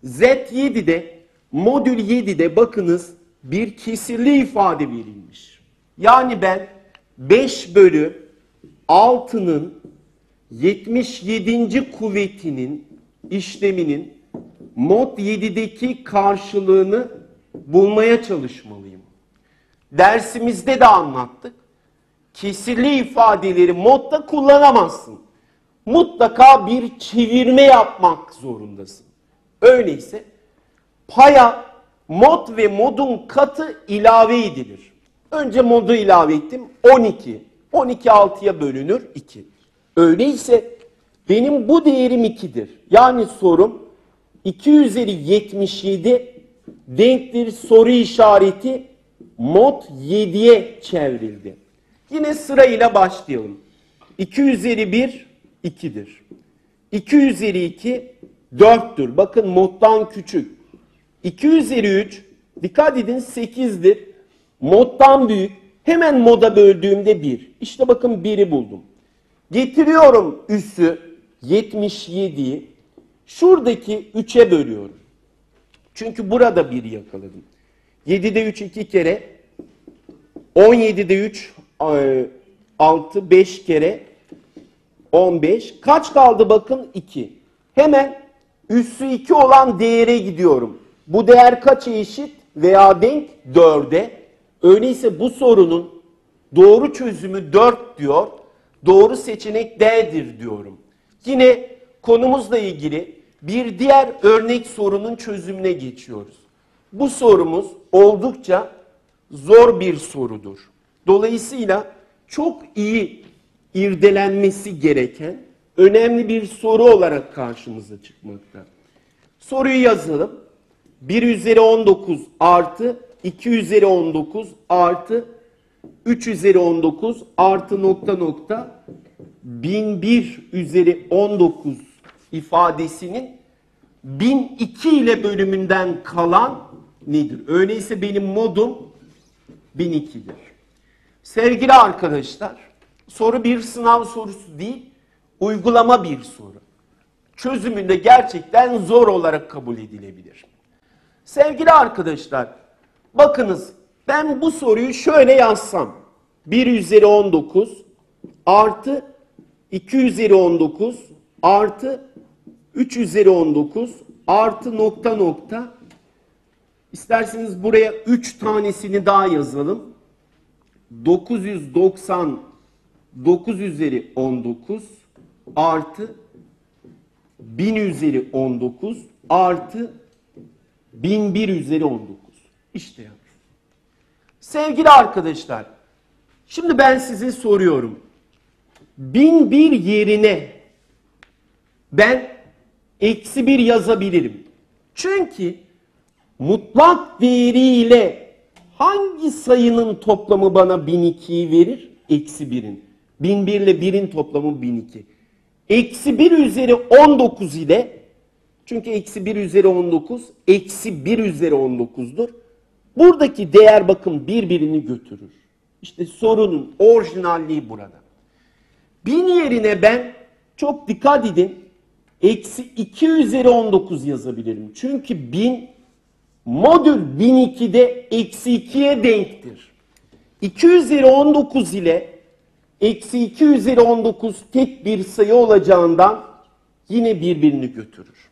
Z7'de modül 7'de bakınız bir kesirli ifade verilmiş. Yani ben 5 bölü 6'nın 77. kuvvetinin işleminin mod 7'deki karşılığını bulmaya çalışmalıyım. Dersimizde de anlattık. Kesirli ifadeleri modda kullanamazsın. Mutlaka bir çevirme yapmak zorundasın. Öyleyse paya mod ve modun katı ilave edilir. Önce modu ilave ettim 12. 12 6'ya bölünür 2. Öyleyse benim bu değerim 2'dir. Yani sorum 2 üzeri 77 denktir soru işareti mod 7'ye çevrildi. Yine sırayla başlayalım. 2 üzeri 1 2'dir. 2 üzeri 2 4'tür. Bakın moddan küçük. 2 üzeri 3 dikkat edin 8'dir. Moddan büyük. Hemen moda böldüğümde 1. İşte bakın 1'i buldum. Getiriyorum üssü 77'yi. Şuradaki 3'e bölüyorum. Çünkü burada 1 yakaladım. 7'de 3 2 kere. 17'de 3 6 5 kere. 15. Kaç kaldı bakın 2. Hemen üssü 2 olan değere gidiyorum. Bu değer kaça eşit veya denk? 4'e. Öyleyse bu sorunun doğru çözümü 4 diyor. Doğru seçenek D'dir diyorum. Yine konumuzla ilgili bir diğer örnek sorunun çözümüne geçiyoruz. Bu sorumuz oldukça zor bir sorudur. Dolayısıyla çok iyi irdelenmesi gereken önemli bir soru olarak karşımıza çıkmakta. Soruyu yazalım. 1 üzeri 19 artı 2 üzeri 19 artı 3 üzeri 19 artı nokta nokta 1001 üzeri 19 ifadesinin 1002 ile bölümünden kalan nedir? Öyleyse benim modum 1002'dir. Sevgili arkadaşlar, soru bir sınav sorusu değil, uygulama bir soru. Çözümünde gerçekten zor olarak kabul edilebilir. Sevgili arkadaşlar, bakınız ben bu soruyu şöyle yazsam. 1 üzeri 19 artı 2 üzeri 19 artı 3 üzeri 19 artı nokta nokta. İsterseniz buraya 3 tanesini daha yazalım. 999 üzeri 19 artı 1000 üzeri 19 artı 1001 üzeri 19. İşte yani. Sevgili arkadaşlar, şimdi ben size soruyorum. 1001 yerine ben eksi 1 yazabilirim. Çünkü mutlak değeriyle hangi sayının toplamı bana 1002'yi verir? Eksi 1'in. 1001 ile 1'in toplamı 1002. Eksi 1 üzeri 19 ile çünkü eksi 1 üzeri 19 eksi 1 üzeri 19'dur. Buradaki değer bakın birbirini götürür. İşte sorunun orijinalliği burada. 1000 yerine ben çok dikkat edin eksi 2 üzeri 19 yazabilirim. Çünkü 1000 modül 1002'de eksi 2'ye denktir. 2 üzeri 19 ile Eksi 2 üzeri 19 tek bir sayı olacağından yine birbirini götürür.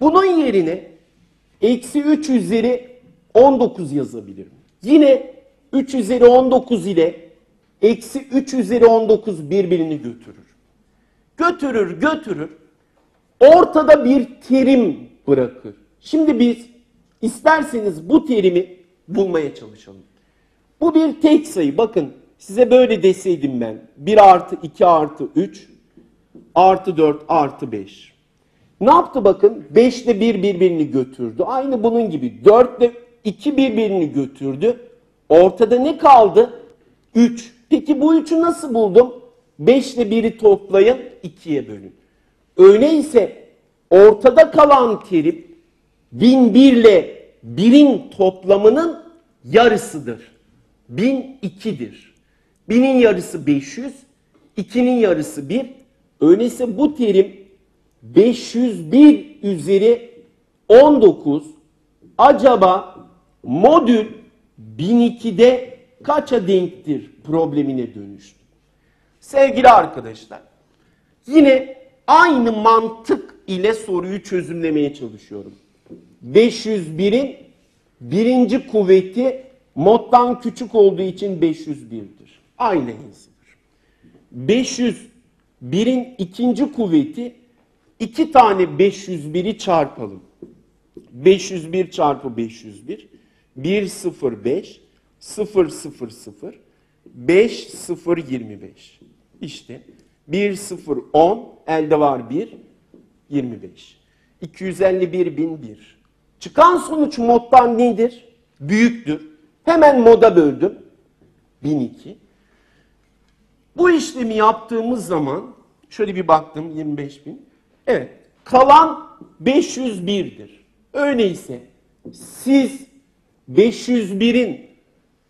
Bunun yerine eksi 3 üzeri 19 yazabilirim. Yine 3 üzeri 19 ile eksi 3 üzeri 19 birbirini götürür. Götürür götürür. Ortada bir terim bırakır. Şimdi biz isterseniz bu terimi bulmaya çalışalım. Bu bir tek sayı. Bakın size böyle deseydim ben. 1 artı 2 artı 3 artı 4 artı 5. Ne yaptı bakın? 5 ile 1 birbirini götürdü. Aynı bunun gibi. 4 ile 2 birbirini götürdü. Ortada ne kaldı? 3. Peki bu 3'ü nasıl buldum? 5 ile 1'i toplayın 2'ye bölün. Öyleyse ortada kalan terim 1001 ile 1'in toplamının yarısıdır. 1002'dir. 1000'in yarısı 500, 2'nin yarısı 1. Öyleyse bu terim 501 üzeri 19 acaba modül 1002'de kaça denktir problemine dönüştü. Sevgili arkadaşlar, yine aynı mantık ile soruyu çözümlemeye çalışıyorum. 501'in birinci kuvveti moddan küçük olduğu için 501'dir. Aynı yazılır. 501'in ikinci kuvveti iki tane 501'i çarpalım. 501 çarpı 501 105 0 0 0 5 0 25. İşte 1 0 10 elde var 1 25. 251 bin 1. Çıkan sonuç moddan nedir? Büyüktür. Hemen moda böldüm. 1002. Bu işlemi yaptığımız zaman şöyle bir baktım 25 bin. Evet. Kalan 501'dir. Öyleyse siz 501'in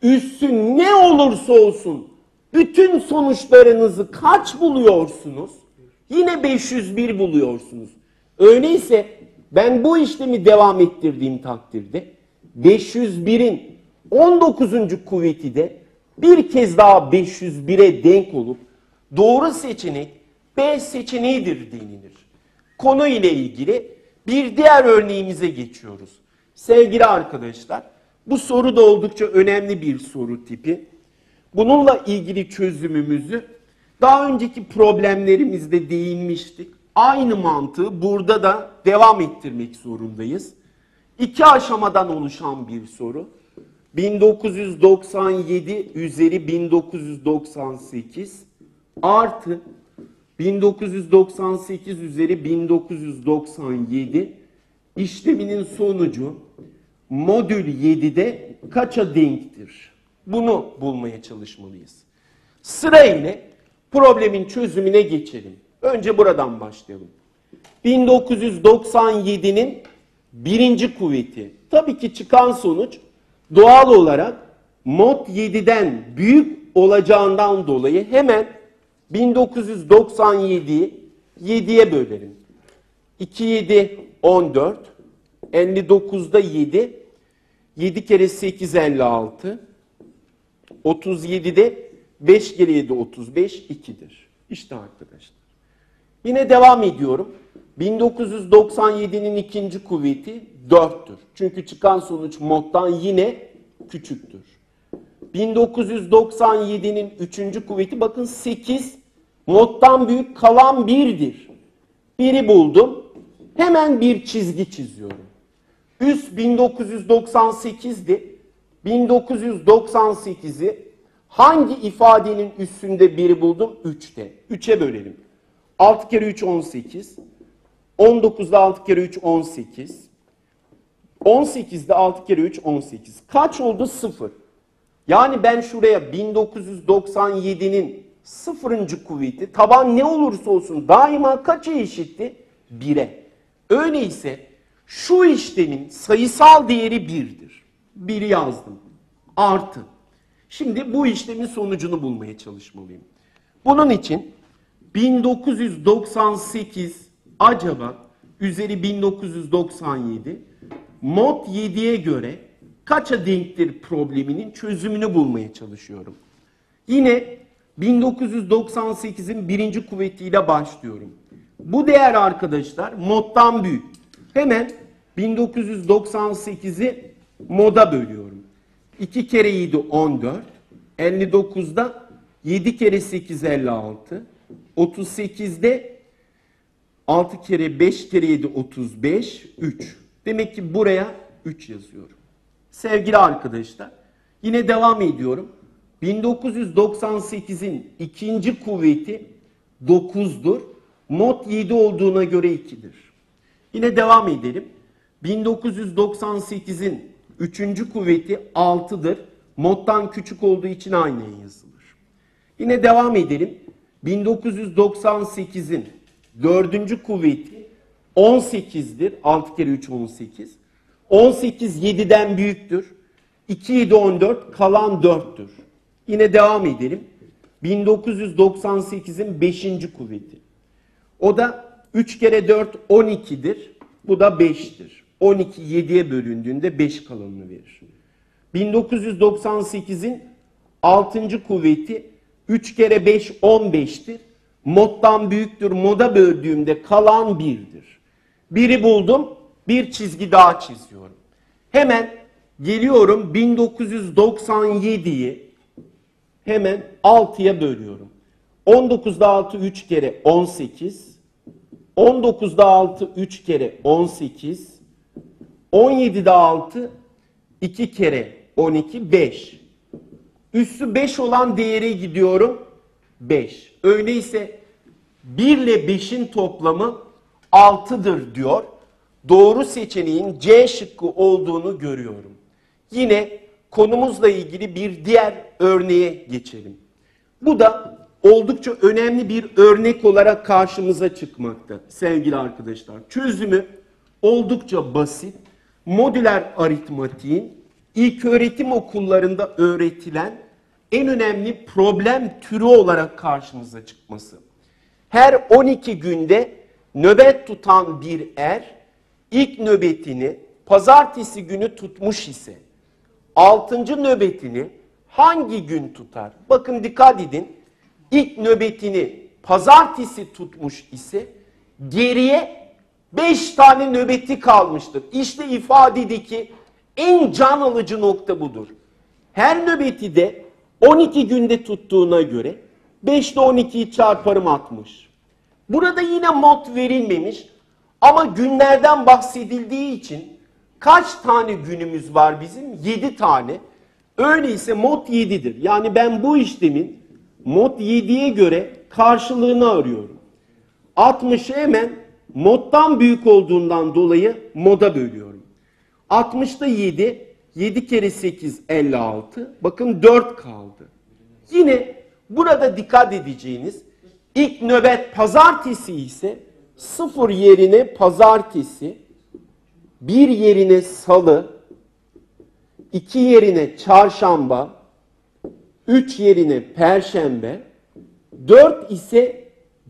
üssü ne olursa olsun bütün sonuçlarınızı kaç buluyorsunuz? Yine 501 buluyorsunuz. Öyleyse ben bu işlemi devam ettirdiğim takdirde 501'in 19. kuvveti de bir kez daha 501'e denk olup doğru seçenek B seçeneğidir denilir. Konu ile ilgili bir diğer örneğimize geçiyoruz. Sevgili arkadaşlar, bu soru da oldukça önemli bir soru tipi. Bununla ilgili çözümümüzü daha önceki problemlerimizde değinmiştik. Aynı mantığı burada da devam ettirmek zorundayız. İki aşamadan oluşan bir soru. 1997 üzeri 1998 artı 1998 üzeri 1997 işleminin sonucu modül 7'de kaça denktir? Bunu bulmaya çalışmalıyız. Sıra ile problemin çözümüne geçelim. Önce buradan başlayalım. 1997'nin birinci kuvveti. Tabii ki çıkan sonuç doğal olarak mod 7'den büyük olacağından dolayı hemen 1997'yi 7'ye bölerim. 2 7 14 59'da 7 7 kere 8 56 37'de 5 kere 7 35 2'dir. İşte arkadaşlar. Yine devam ediyorum. 1997'nin ikinci kuvveti 4'tür. Çünkü çıkan sonuç moddan yine küçüktür. 1997'nin üçüncü kuvveti bakın 8 moddan büyük kalan 1'dir. Biri buldum. Hemen bir çizgi çiziyorum. Üst 1998'di. 1998'i hangi ifadenin üstünde biri buldum? 3'te. 3'e bölelim. 6 kere 3 18. 19'da 6 kere 3 18. 18'de 6 kere 3 18. Kaç oldu? 0. Yani ben şuraya 1997'nin sıfırıncı kuvveti taban ne olursa olsun daima kaça eşitti? 1'e. Öyleyse şu işlemin sayısal değeri 1'dir. 1'i yazdım. Artı. Şimdi bu işlemin sonucunu bulmaya çalışmalıyım. Bunun için 1998 acaba üzeri 1997 mod 7'ye göre kaça denktir probleminin çözümünü bulmaya çalışıyorum. Yine 1998'in birinci kuvvetiyle başlıyorum. Bu değer arkadaşlar moddan büyük. Hemen 1998'i moda bölüyorum. 2 kere 7 14. 59'da 7 kere 8 56. 38'de 6 kere 5 kere 7 35 3. Demek ki buraya 3 yazıyorum. Sevgili arkadaşlar yine devam ediyorum. 1998'in ikinci kuvveti 9'dur. Mod 7 olduğuna göre 2'dir. Yine devam edelim. 1998'in üçüncü kuvveti 6'dır. Moddan küçük olduğu için aynen yazılır. Yine devam edelim. 1998'in dördüncü kuvveti 18'dir. 6 kere 3 18. 18 7'den büyüktür. 2 7 14 kalan 4'tür. Yine devam edelim. 1998'in 5. kuvveti. O da 3 kere 4 12'dir. Bu da 5'tir. 12 7'ye bölündüğünde 5 kalanını verir. 1998'in 6. kuvveti 3 kere 5 15'tir. Moddan büyüktür. Moda böldüğümde kalan 1'dir. Biri buldum. Bir çizgi daha çiziyorum. Hemen geliyorum 1997'yi hemen 6'ya bölüyorum. 19'da 6 3 kere 18. 19'da 6 3 kere 18. 17'de 6 2 kere 12 5. Üssü 5 olan değere gidiyorum 5. Öyleyse 1 ile 5'in toplamı 6'dır diyor. Doğru seçeneğin C şıkkı olduğunu görüyorum. Yine konumuzla ilgili bir diğer örneğe geçelim. Bu da oldukça önemli bir örnek olarak karşımıza çıkmakta sevgili arkadaşlar. Çözümü oldukça basit. Modüler aritmatiğin ilk öğretim okullarında öğretilen en önemli problem türü olarak karşımıza çıkması. Her 12 günde nöbet tutan bir er ilk nöbetini pazartesi günü tutmuş ise 6. nöbetini hangi gün tutar? Bakın dikkat edin. İlk nöbetini pazartesi tutmuş ise geriye 5 tane nöbeti kalmıştır. İşte ifadedeki en can alıcı nokta budur. Her nöbeti de 12 günde tuttuğuna göre 5 ile 12'yi çarparım 60. Burada yine mod verilmemiş ama günlerden bahsedildiği için kaç tane günümüz var bizim? 7 tane. Öyleyse mod 7'dir. Yani ben bu işlemin mod 7'ye göre karşılığını arıyorum. 60'ı hemen moddan büyük olduğundan dolayı moda bölüyorum. 60'da 7, 7 kere 8 56. Bakın 4 kaldı. Yine burada dikkat edeceğiniz ilk nöbet pazartesi ise 0 yerine pazartesi, 1 yerine salı, 2 yerine çarşamba, 3 yerine perşembe, 4 ise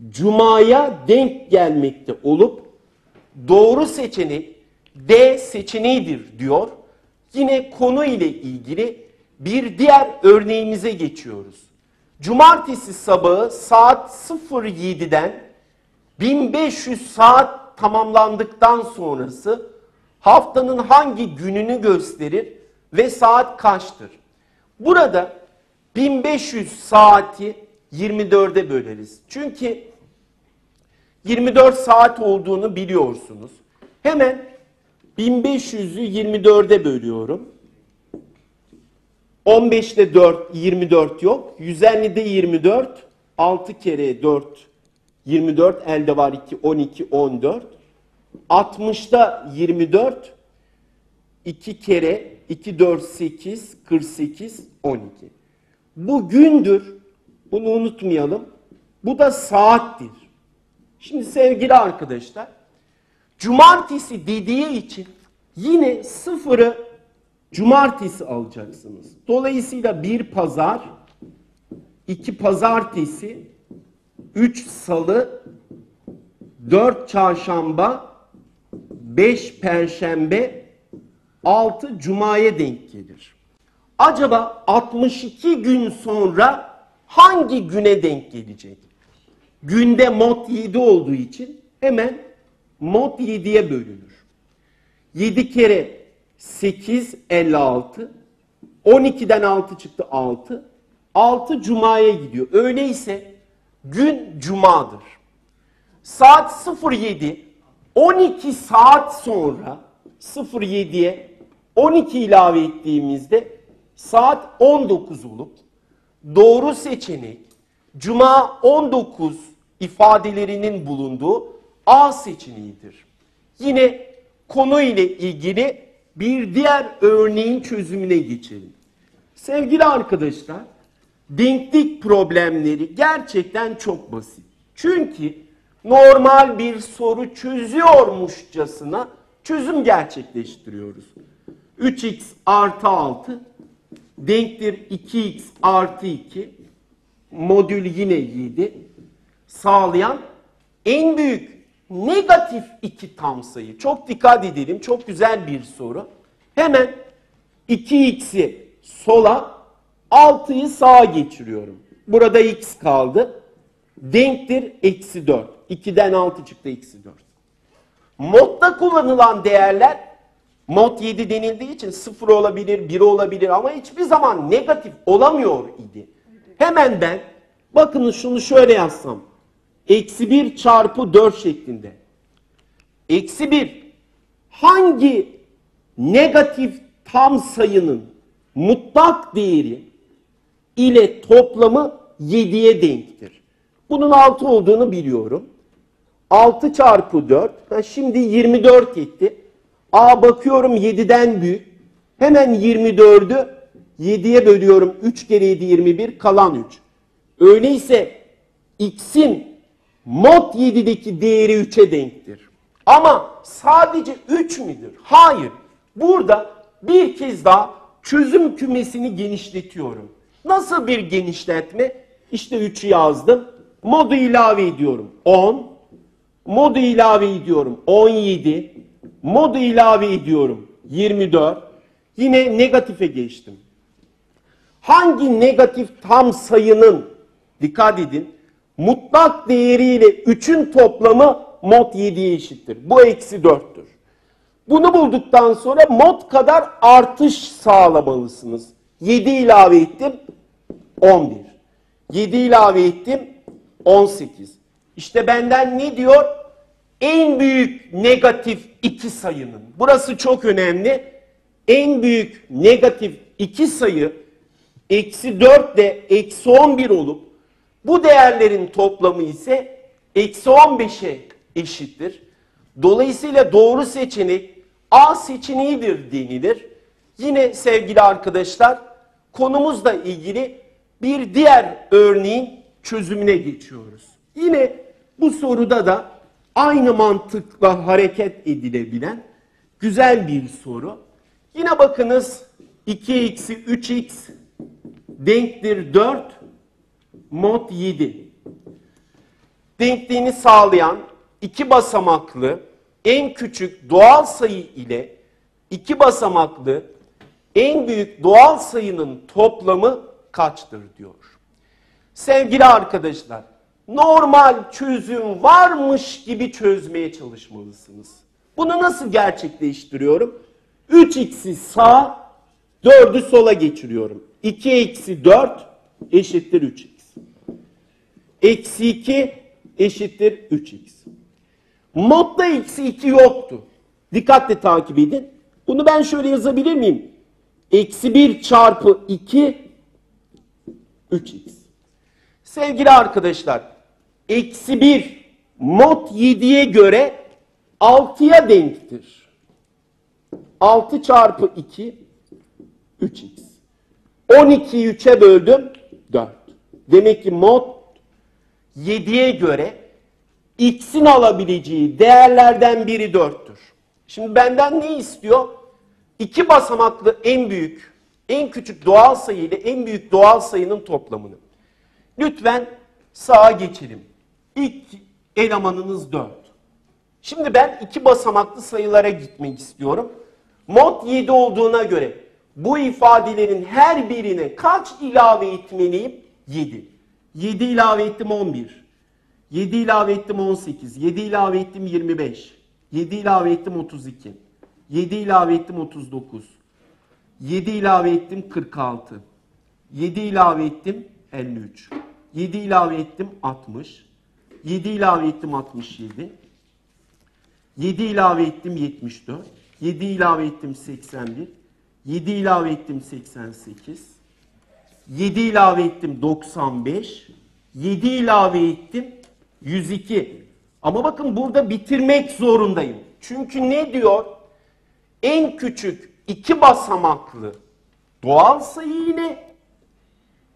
cumaya denk gelmekte olup doğru seçenek D seçeneğidir diyor. Yine konu ile ilgili bir diğer örneğimize geçiyoruz. Cumartesi sabahı saat 07'den 1500 saat tamamlandıktan sonrası haftanın hangi gününü gösterir ve saat kaçtır? Burada 1500 saati 24'e böleriz. Çünkü 24 saat olduğunu biliyorsunuz. Hemen 1500'ü 24'e bölüyorum. 15 ile 4 24 yok. 150'de 24 6 kere 4 24 elde var 2 12 14. 60'da 24 2 kere 2 4 8 48 12. Bu gündür. Bunu unutmayalım. Bu da saattir. Şimdi sevgili arkadaşlar, cumartesi dediği için yine sıfırı cumartesi alacaksınız. Dolayısıyla bir pazar, iki pazartesi, üç salı, dört çarşamba, beş perşembe, altı cumaya denk gelir. Acaba 62 gün sonra hangi güne denk gelecek? Günde mod 7 olduğu için hemen mod 7'ye bölünür. 7 kere 8 56. 12'den 6 çıktı 6. 6 cumaya gidiyor. Öyleyse gün cumadır. Saat 07 12 saat sonra 07'ye 12 ilave ettiğimizde saat 19 olup doğru seçenek cuma 19 ifadelerinin bulunduğu A seçeneğidir. Yine konu ile ilgili bir diğer örneğin çözümüne geçelim. Sevgili arkadaşlar, denklik problemleri gerçekten çok basit. Çünkü normal bir soru çözüyormuşçasına çözüm gerçekleştiriyoruz. 3x artı 6 denktir 2x artı 2 modül yine 7 sağlayan en büyük negatif iki tam sayı. Çok dikkat edelim. Çok güzel bir soru. Hemen 2x'i sola 6'yı sağa geçiriyorum. Burada x kaldı. Denktir eksi 4. 2'den 6 çıktı eksi 4. Modda kullanılan değerler mod 7 denildiği için 0 olabilir, 1 olabilir ama hiçbir zaman negatif olamıyor idi. Hemen ben bakın şunu şöyle yazsam. Eksi 1 çarpı 4 şeklinde. Eksi 1 hangi negatif tam sayının mutlak değeri ile toplamı 7'ye denktir. Bunun 6 olduğunu biliyorum. 6 çarpı 4. Ha, şimdi 24 etti. A bakıyorum 7'den büyük. Hemen 24'ü 7'ye bölüyorum. 3 kere 7 21 kalan 3. Öyleyse x'in mod 7'deki değeri 3'e denktir. Ama sadece 3 müdür? Hayır. Burada bir kez daha çözüm kümesini genişletiyorum. Nasıl bir genişletme? İşte 3'ü yazdım. Modu ilave ediyorum. 10. Modu ilave ediyorum. 17. Modu ilave ediyorum. 24. Yine negatife geçtim. Hangi negatif tam sayının dikkat edin mutlak değeriyle 3'ün toplamı mod 7'ye eşittir. Bu eksi 4'tür. Bunu bulduktan sonra mod kadar artış sağlamalısınız. 7 ilave ettim 11. 7 ilave ettim 18. İşte benden ne diyor? En büyük negatif iki sayının. Burası çok önemli. En büyük negatif iki sayı eksi 4 ile eksi 11 olup bu değerlerin toplamı ise eksi 15'e eşittir. Dolayısıyla doğru seçenek A seçeneğidir denilir. Yine sevgili arkadaşlar konumuzla ilgili bir diğer örneğin çözümüne geçiyoruz. Yine bu soruda da aynı mantıkla hareket edilebilen güzel bir soru. Yine bakınız 2x'i 3x denktir 4 mod 7. Denkliğini sağlayan iki basamaklı en küçük doğal sayı ile iki basamaklı en büyük doğal sayının toplamı kaçtır diyor. Sevgili arkadaşlar, normal çözüm varmış gibi çözmeye çalışmalısınız. Bunu nasıl gerçekleştiriyorum? 3x'i sağ, 4'ü sola geçiriyorum. 2 eksi 4 eşittir 3x. Eksi 2 eşittir 3x. Modda eksi 2 yoktu. Dikkatle takip edin. Bunu ben şöyle yazabilir miyim? Eksi 1 çarpı 2 3x. Sevgili arkadaşlar, eksi 1 mod 7'ye göre 6'ya denktir. 6 çarpı 2 3x. 12'yi 3'e böldüm 4. Demek ki mod 7'ye göre x'in alabileceği değerlerden biri 4'tür. Şimdi benden ne istiyor? İki basamaklı en büyük, en küçük doğal sayı ile en büyük doğal sayının toplamını. Lütfen sağa geçelim. İlk elemanınız 4. Şimdi ben iki basamaklı sayılara gitmek istiyorum. Mod 7 olduğuna göre bu ifadelerin her birine kaç ilave etmeliyim? 7. 7 ilave ettim 11. 7 ilave ettim 18. 7 ilave ettim 25. 7 ilave ettim 32. 7 ilave ettim 39. 7 ilave ettim 46. 7 ilave ettim 53. 7 ilave ettim 60. 7 ilave ettim 67. 7 ilave ettim 74. 7 ilave ettim 81. 7 ilave ettim 88. 7 ilave ettim 95. 7 ilave ettim 102. Ama bakın burada bitirmek zorundayım. Çünkü ne diyor? En küçük iki basamaklı doğal sayı yine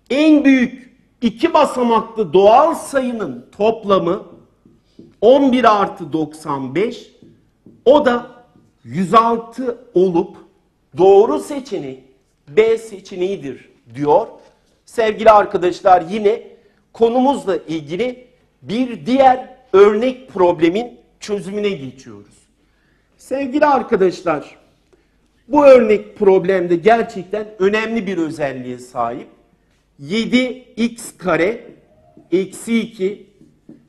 en büyük iki basamaklı doğal sayının toplamı 11 artı 95 o da 106 olup doğru seçenek B seçeneğidir diyor. Sevgili arkadaşlar yine konumuzla ilgili bir diğer örnek problemin çözümüne geçiyoruz. Sevgili arkadaşlar bu örnek problemde gerçekten önemli bir özelliğe sahip. 7x kare eksi 2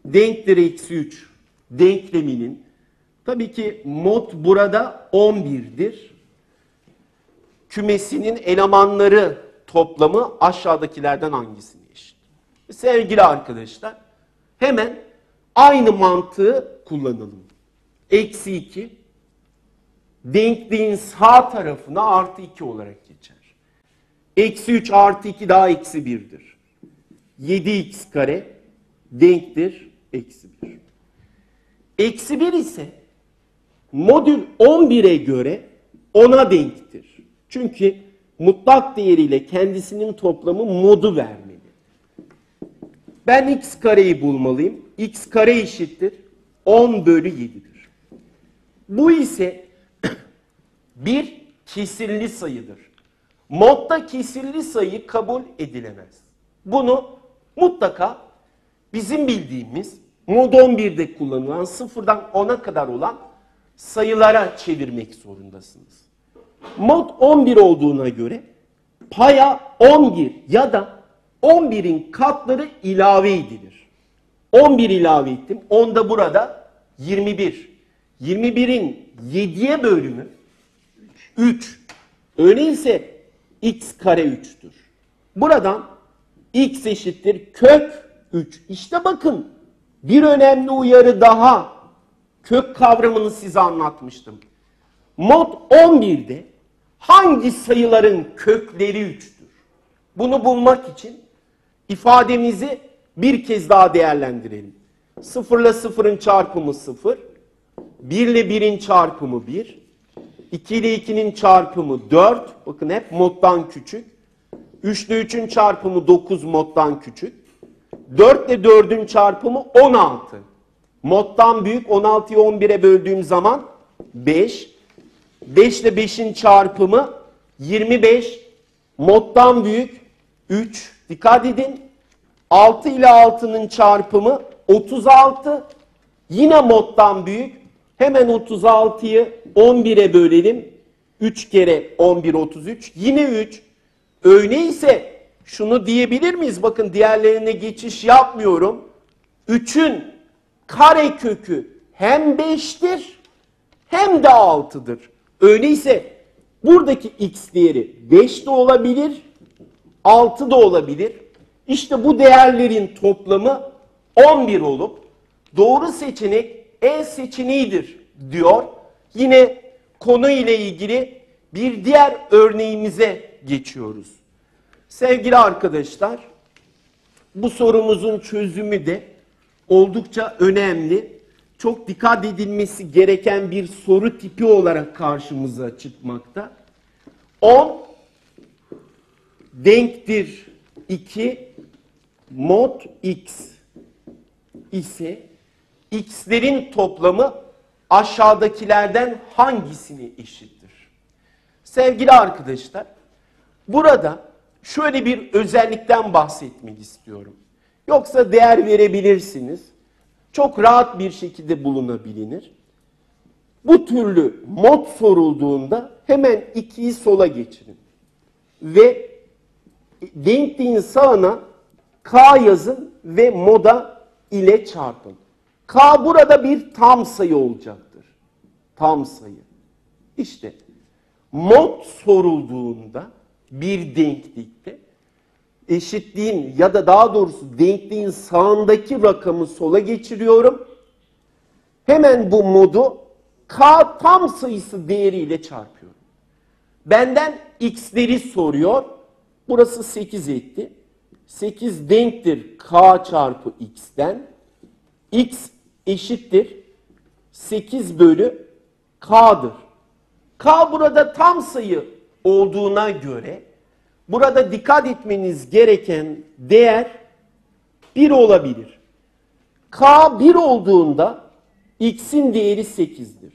denktir eksi 3 denkleminin tabii ki mod burada 11'dir. Kümesinin elemanları toplamı aşağıdakilerden hangisine eşit? Sevgili arkadaşlar hemen aynı mantığı kullanalım. Eksi 2 denkliğin sağ tarafına artı 2 olarak geçer. Eksi 3 artı 2 daha eksi 1'dir. 7x kare denktir eksi 1. Eksi 1 ise modül 11'e göre 10'a denktir. Çünkü mutlak değeriyle kendisinin toplamı modu vermeli. Ben x kareyi bulmalıyım. x kare eşittir 10 bölü 7'dir. Bu ise bir kesirli sayıdır. Modda kesirli sayı kabul edilemez. Bunu mutlaka bizim bildiğimiz mod 11'de kullanılan sıfırdan 10'a kadar olan sayılara çevirmek zorundasınız. Mod 11 olduğuna göre paya 11 ya da 11'in katları ilave edilir. 11 ilave ettim. 10 da burada 21. 21'in 7'ye bölümü 3. Öyleyse x kare 3'tür. Buradan x eşittir kök 3. İşte bakın bir önemli uyarı daha. Kök kavramını size anlatmıştım. Mod 11'de hangi sayıların kökleri 3'tür? Bunu bulmak için ifademizi bir kez daha değerlendirelim. 0 ile 0'ın çarpımı 0. 1 ile 1'in çarpımı 1. 2 ile 2'nin çarpımı 4. Bakın hep moddan küçük. 3 ile 3'ün çarpımı 9 moddan küçük. 4 ile 4'ün çarpımı 16. Moddan büyük 16'yı 11'e böldüğüm zaman 5. 5 ile 5'in çarpımı 25. Moddan büyük 3. Dikkat edin. 6 ile 6'nın çarpımı 36. Yine moddan büyük. Hemen 36'yı 11'e bölelim. 3 kere 11 33. Yine 3. Öyleyse şunu diyebilir miyiz? Bakın diğerlerine geçiş yapmıyorum. 3'ün kare kökü hem 5'tir hem de 6'dır. Öyleyse buradaki x değeri 5 de olabilir, 6 da olabilir. İşte bu değerlerin toplamı 11 olup doğru seçenek E seçeneğidir diyor. Yine konu ile ilgili bir diğer örneğimize geçiyoruz. Sevgili arkadaşlar, bu sorumuzun çözümü de oldukça önemli. Çok dikkat edilmesi gereken bir soru tipi olarak karşımıza çıkmakta. 10 denktir 2 mod x ise x'lerin toplamı aşağıdakilerden hangisini eşittir? Sevgili arkadaşlar, burada şöyle bir özellikten bahsetmek istiyorum. Yoksa değer verebilirsiniz. Çok rahat bir şekilde bulunabilir. Bu türlü mod sorulduğunda hemen ikiyi sola geçirin. Ve denkliğin sağına K yazın ve moda ile çarpın. K burada bir tam sayı olacaktır. Tam sayı. İşte mod sorulduğunda bir denklikte eşitliğin ya da daha doğrusu denkliğin sağındaki rakamı sola geçiriyorum. Hemen bu modu k tam sayısı değeriyle çarpıyorum. Benden x'leri soruyor. Burası 8 etti. 8 denktir k çarpı x'ten. x eşittir 8 bölü k'dır. K burada tam sayı olduğuna göre burada dikkat etmeniz gereken değer 1 olabilir. K 1 olduğunda x'in değeri 8'dir.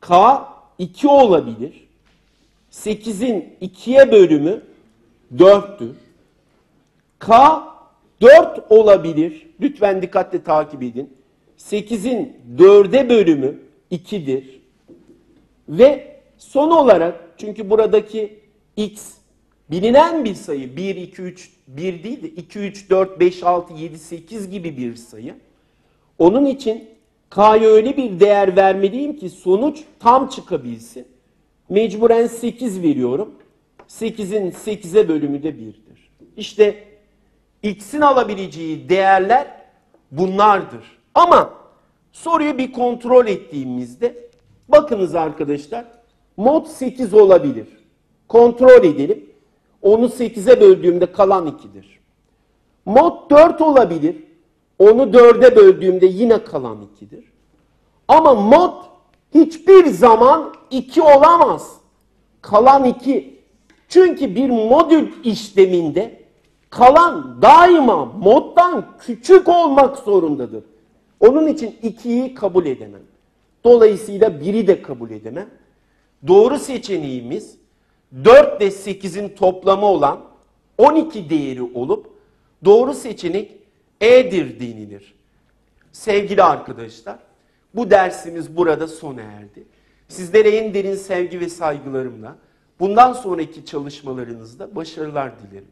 K 2 olabilir. 8'in 2'ye bölümü 4'tür. K 4 olabilir. Lütfen dikkatle takip edin. 8'in 4'e bölümü 2'dir. Ve son olarak çünkü buradaki x bilinen bir sayı 1, 2, 3, 1 değil de 2, 3, 4, 5, 6, 7, 8 gibi bir sayı. Onun için k'ya öyle bir değer vermeliyim ki sonuç tam çıkabilsin. Mecburen 8 veriyorum. 8'in 8'e bölümü de 1'dir. İşte x'in alabileceği değerler bunlardır. Ama soruyu bir kontrol ettiğimizde bakınız arkadaşlar mod 8 olabilir. Kontrol edelim. Onu 8'e böldüğümde kalan 2'dir. Mod 4 olabilir. Onu 4'e böldüğümde yine kalan 2'dir. Ama mod hiçbir zaman 2 olamaz. Kalan 2. Çünkü bir modül işleminde kalan daima moddan küçük olmak zorundadır. Onun için 2'yi kabul edemem. Dolayısıyla 1'i de kabul edemem. Doğru seçeneğimiz 4 ile 8'in toplamı olan 12 değeri olup doğru seçenek E'dir denilir. Sevgili arkadaşlar, bu dersimiz burada sona erdi. Sizlere en derin sevgi ve saygılarımla bundan sonraki çalışmalarınızda başarılar dilerim.